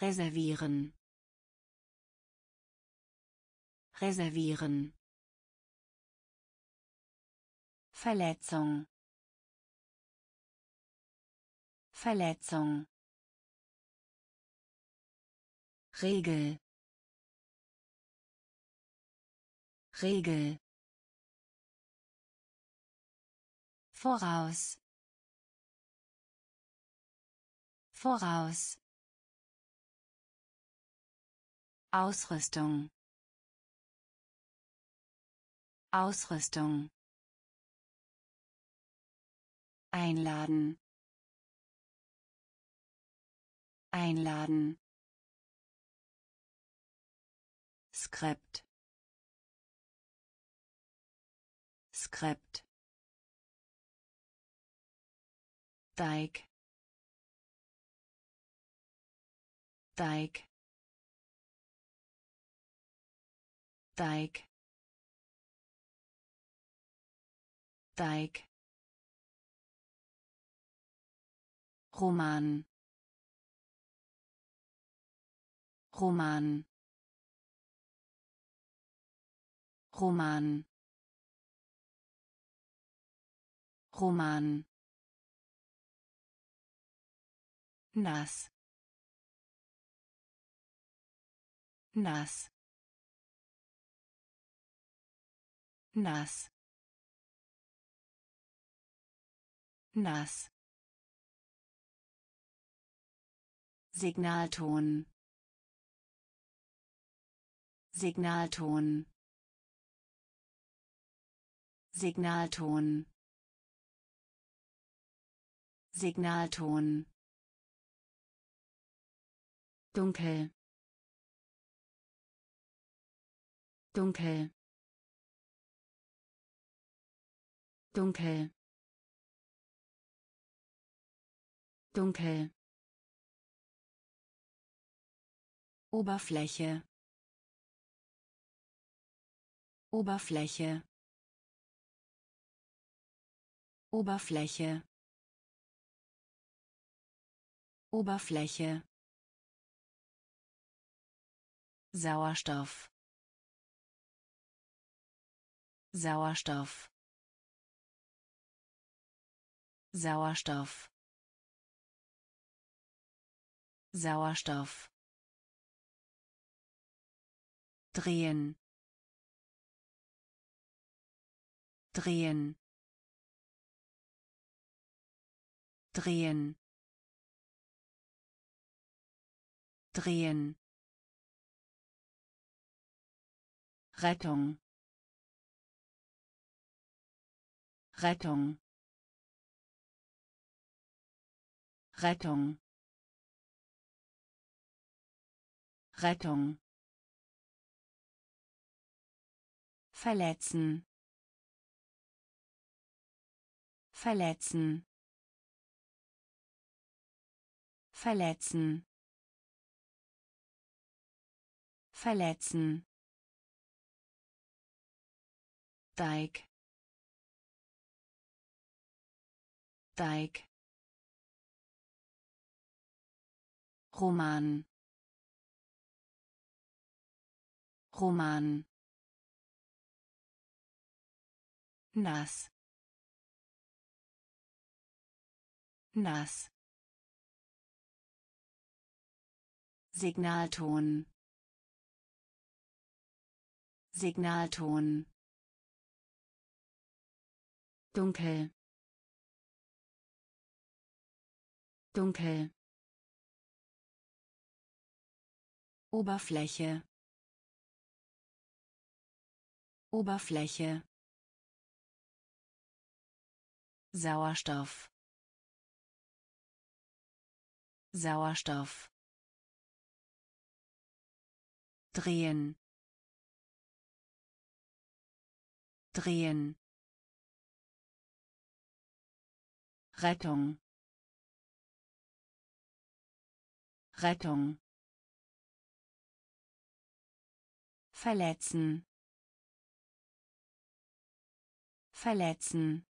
Reservieren. Reservieren. Verletzung. Verletzung. Regel. Regel voraus. Voraus. Ausrüstung. Ausrüstung. Einladen. Einladen. Skript. Skript Teig. Teig. Teig. Teig. Roman. Roman. Roman. Roman nass. Nass. Nass. Nass. Signalton. Signalton. Signalton. Signalton dunkel. Dunkel. Dunkel. Dunkel. Oberfläche. Oberfläche. Oberfläche. Oberfläche Sauerstoff. Sauerstoff. Sauerstoff. Sauerstoff. Drehen. Drehen. Drehen. Drehen Rettung. Rettung. Rettung. Rettung. Verletzen. Verletzen. Verletzen. Verletzen Teig. Teig. Roman. Roman. Nass. Nass. Signalton. Signalton dunkel. Dunkel. Oberfläche. Oberfläche. Sauerstoff. Sauerstoff. Drehen. Drehen Rettung. Rettung. Verletzen. Verletzen.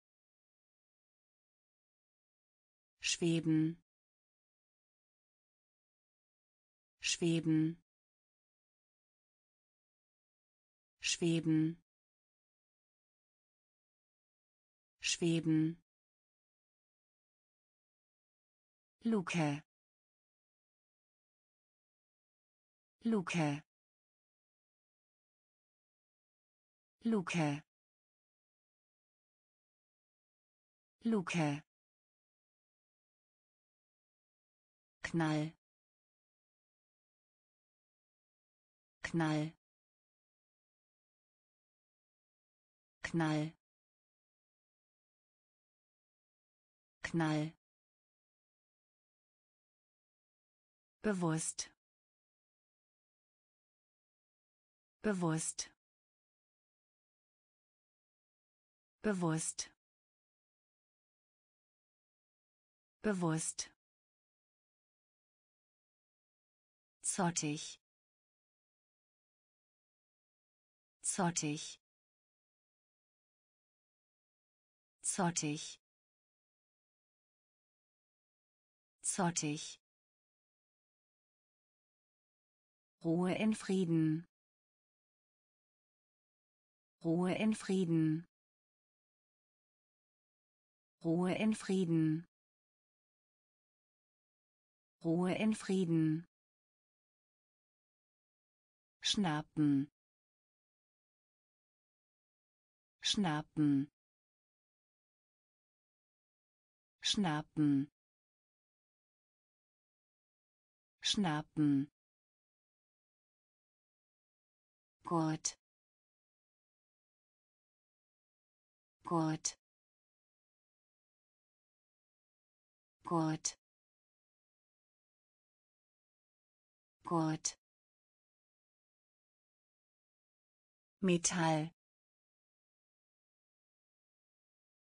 Schweben. Schweben. Schweben. Schweben Luke. Luke. Luke. Luke. Knall. Knall. Knall. Knall bewusst. Bewusst. Bewusst. Bewusst. Zottig. Zottig. Zottig. Zottig Ruhe in Frieden. Ruhe in Frieden. Ruhe in Frieden. Ruhe in Frieden. Schnappen. Schnappen. Schnappen. Schnappen. Gurt. Gurt. Gurt. Gurt. Metall.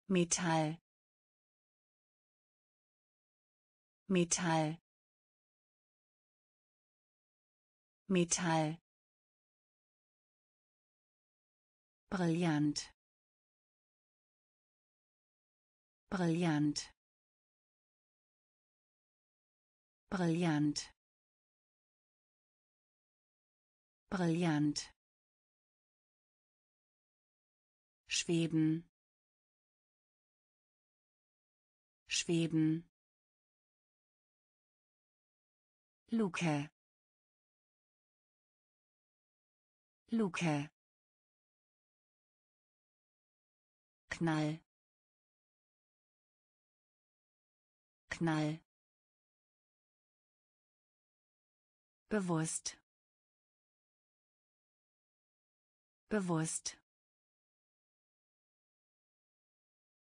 Metall. Metall. Metall. Brillant. Brillant. Brillant. Brillant. Schweben. Schweben. Luke. Luke. Knall. Knall. Bewusst. Bewusst.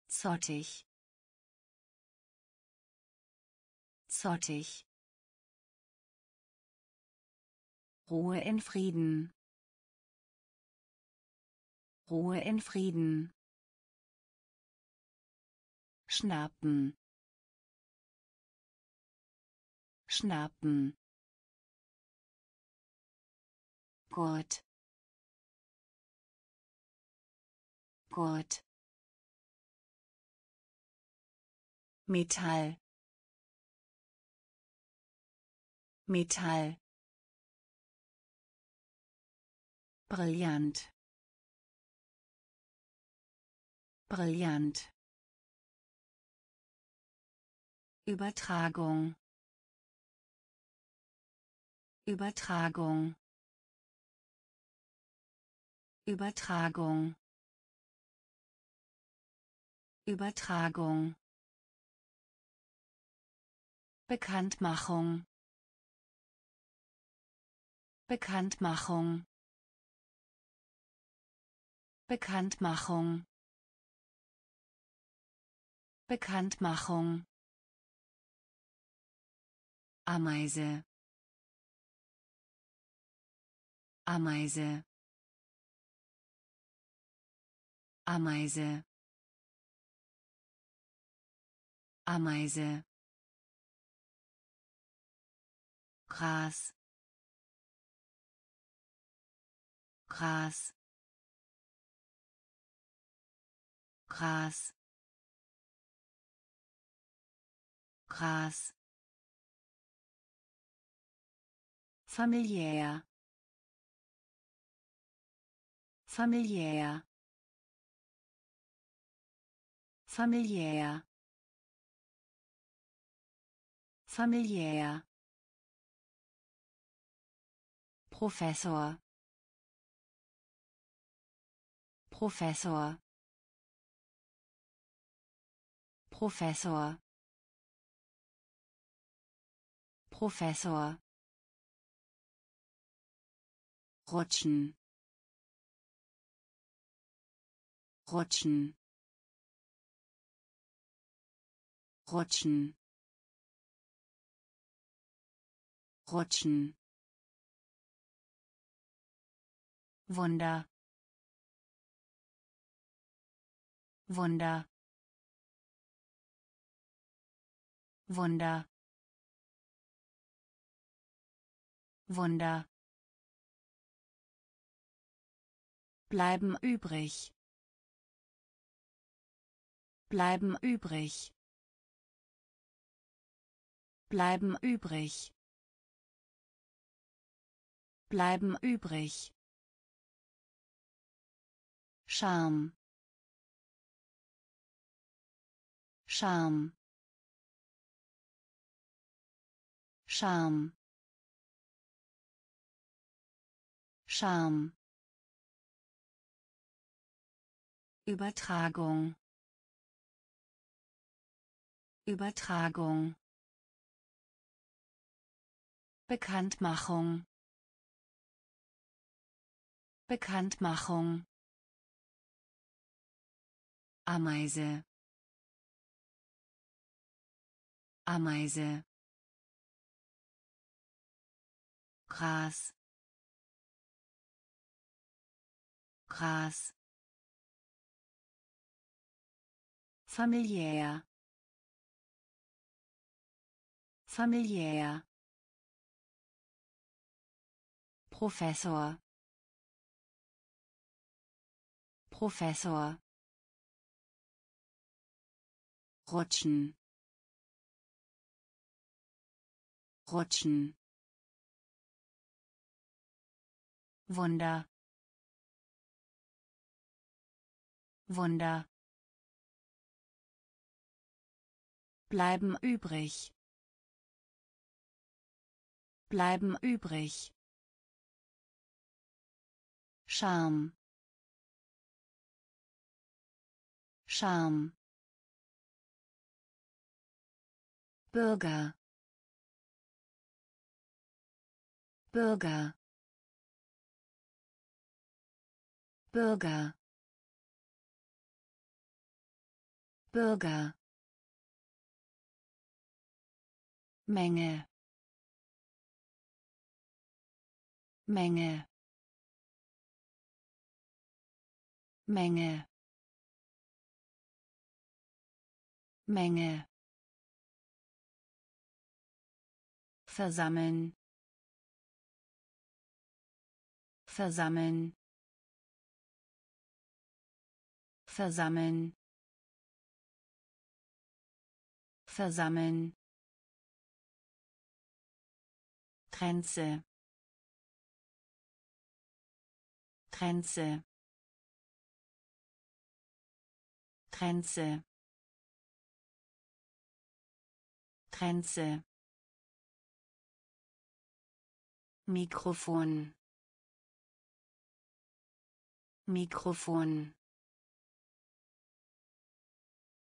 Zottig. Zottig. Ruhe in Frieden. Ruhe in Frieden. Schnappen. Schnappen. Gurt. Gurt. Metall. Metall. Brillant. Brillant. Übertragung. Übertragung. Übertragung. Übertragung. Bekanntmachung. Bekanntmachung. Bekanntmachung. Bekanntmachung Ameise. Ameise. Ameise. Ameise. Gras. Gras. Gras. Gras familiär. Familiär. Familiär. Familiär. Professor. Professor. Professor. Professor rutschen. Rutschen. Rutschen. Rutschen. Wunder. Wunder. Wunder. Wunder bleiben übrig. Bleiben übrig. Bleiben übrig. Bleiben übrig. Charme Charme Charme Charme Übertragung. Übertragung. Bekanntmachung. Bekanntmachung. Ameise. Ameise. Gras. Gras familiär. Familiär. Professor. Professor. Rutschen. Rutschen. Wunder. Wunder bleiben übrig. Bleiben übrig. Charme Charme Bürger. Bürger. Bürger. Bürger Menge. Menge. Menge. Menge. Versammeln. Versammeln. Versammeln. Versammeln Grenze. Grenze. Grenze. Trense Mikrofon. Mikrofon.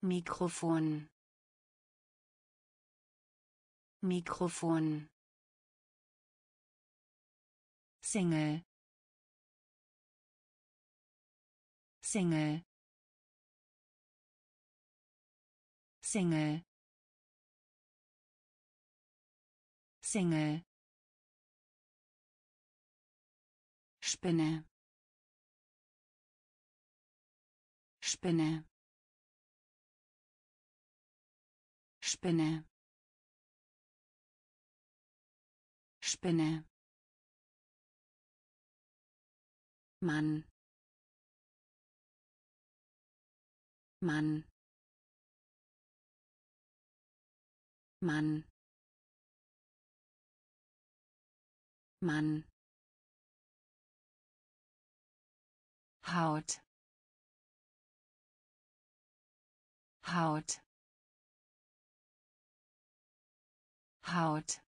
Mikrofon. Mikrofon Single. Single. Single. Single. Spinne. Spinne. Spinne. Spinne Mann. Mann. Mann. Mann. Haut. Haut. Haut.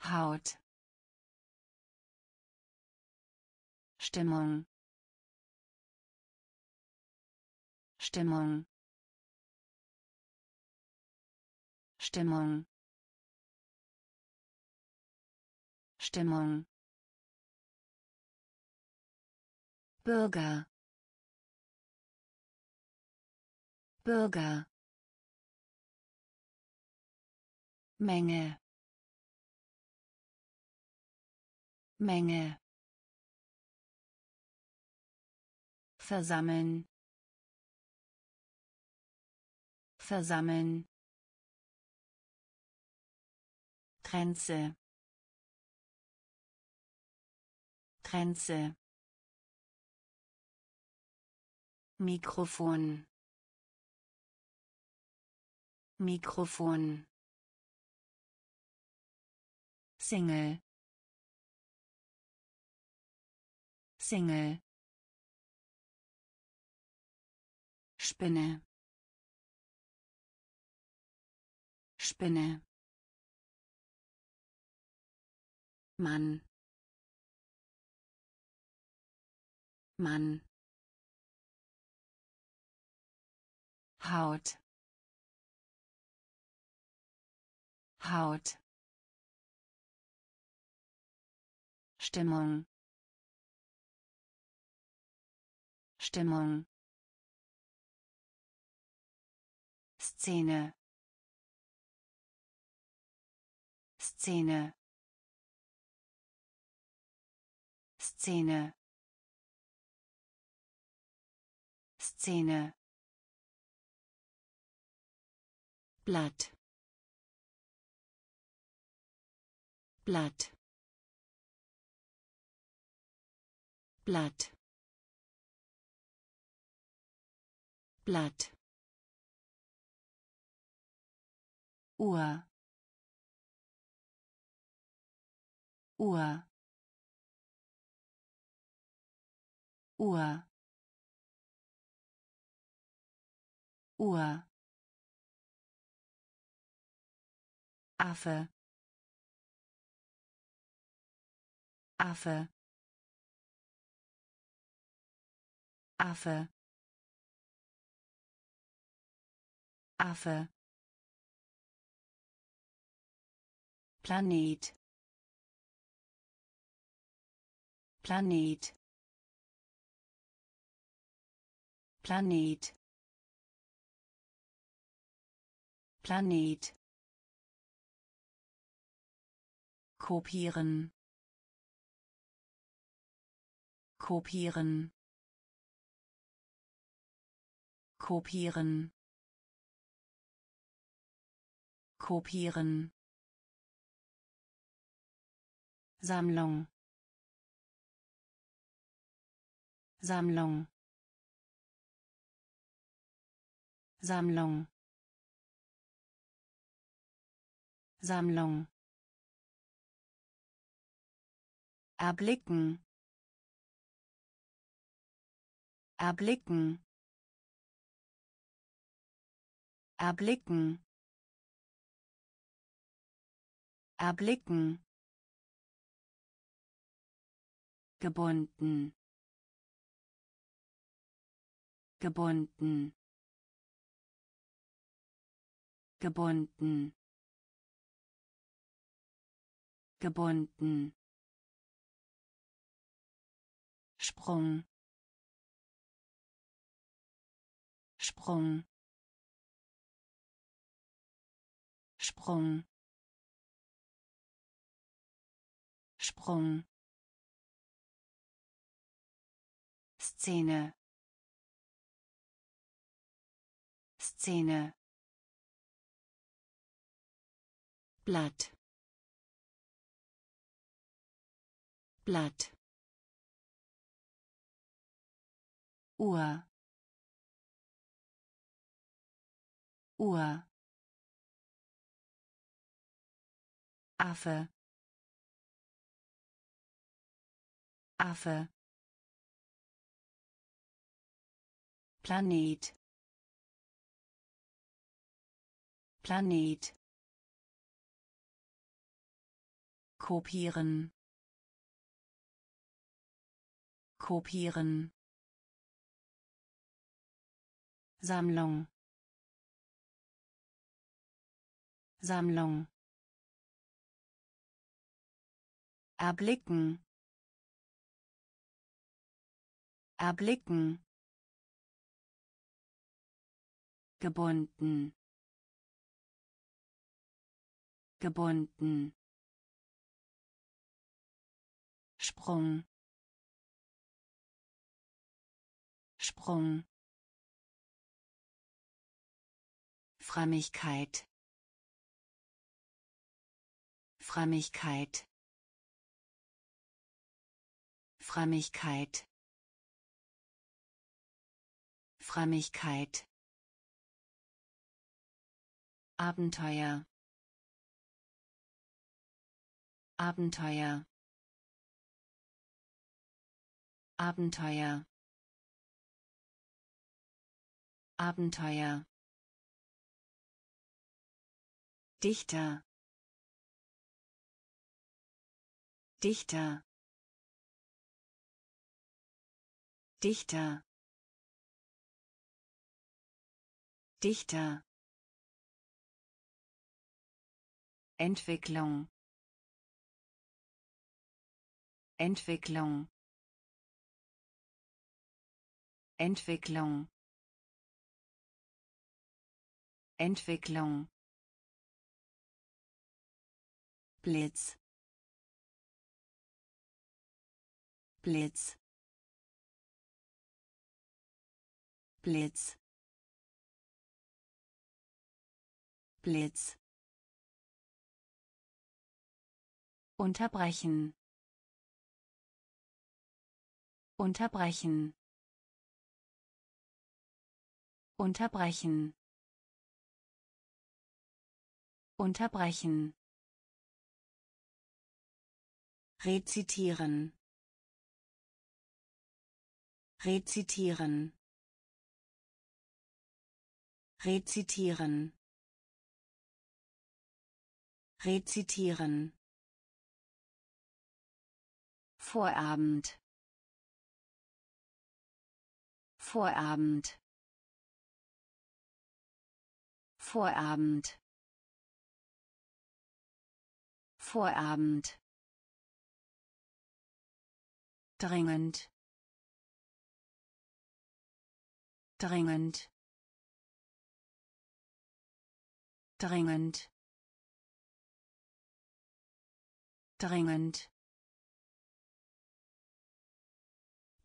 Haut Stimmung. Stimmung. Stimmung. Stimmung. Bürger. Bürger. Menge. Menge versammeln. Versammeln. Grenze Grenze Mikrofon. Mikrofon. Single. Single Spinne. Spinne. Mann. Mann. Haut. Haut. Stimmung. Stimmung Szene. Szene. Szene. Szene. Blatt. Blatt. Blatt. Blatt Uhr. Uhr. Uhr. Uhr. Affe. Affe. Affe. Affe Planet. Planet. Planet. Planet. Kopieren. Kopieren. Kopieren. Kopieren Sammlung. Sammlung. Sammlung. Sammlung. Erblicken. Erblicken. Erblicken. Erblicken gebunden. Gebunden. Gebunden. Gebunden. Sprung. Sprung. Sprung. Sprung Szene. Szene. Blatt. Blatt. Uhr. Uhr. Affe. Affe Planet. Planet. Kopieren. Kopieren. Sammlung. Sammlung. Erblicken. Erblicken gebunden. Gebunden. Sprung. Sprung. Frömmigkeit. Frömmigkeit. Frömmigkeit. Frömmigkeit Abenteuer. Abenteuer. Abenteuer. Abenteuer. Dichter. Dichter. Dichter. Dichter Entwicklung. Entwicklung. Entwicklung. Entwicklung. Blitz. Blitz. Blitz. Blitz Unterbrechen. Unterbrechen. Unterbrechen. Unterbrechen. Rezitieren. Rezitieren. Rezitieren. Rezitieren. Vorabend. Vorabend. Vorabend. Vorabend. Dringend. Dringend. Dringend. Dringend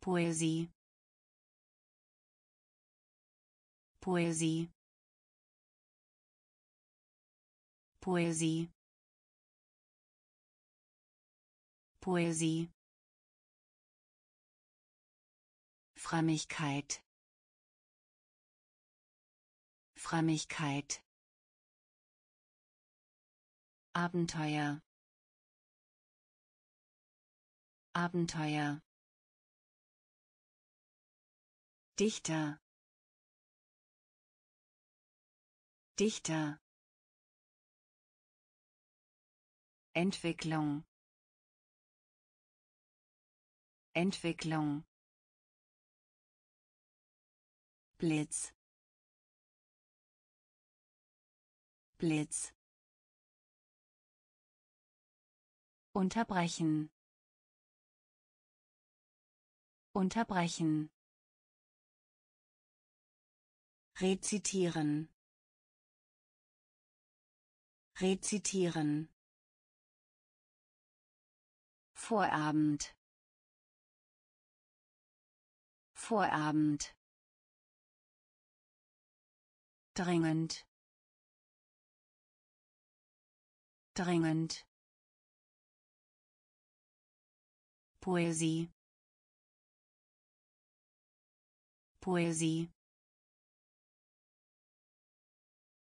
Poesie. Poesie. Poesie. Poesie. Frömmigkeit. Frömmigkeit. Abenteuer. Abenteuer Dichter. Dichter. Entwicklung. Entwicklung. Blitz. Blitz. Unterbrechen. Unterbrechen Rezitieren. Rezitieren. Vorabend. Vorabend. Dringend. Dringend. Poesie. Poesie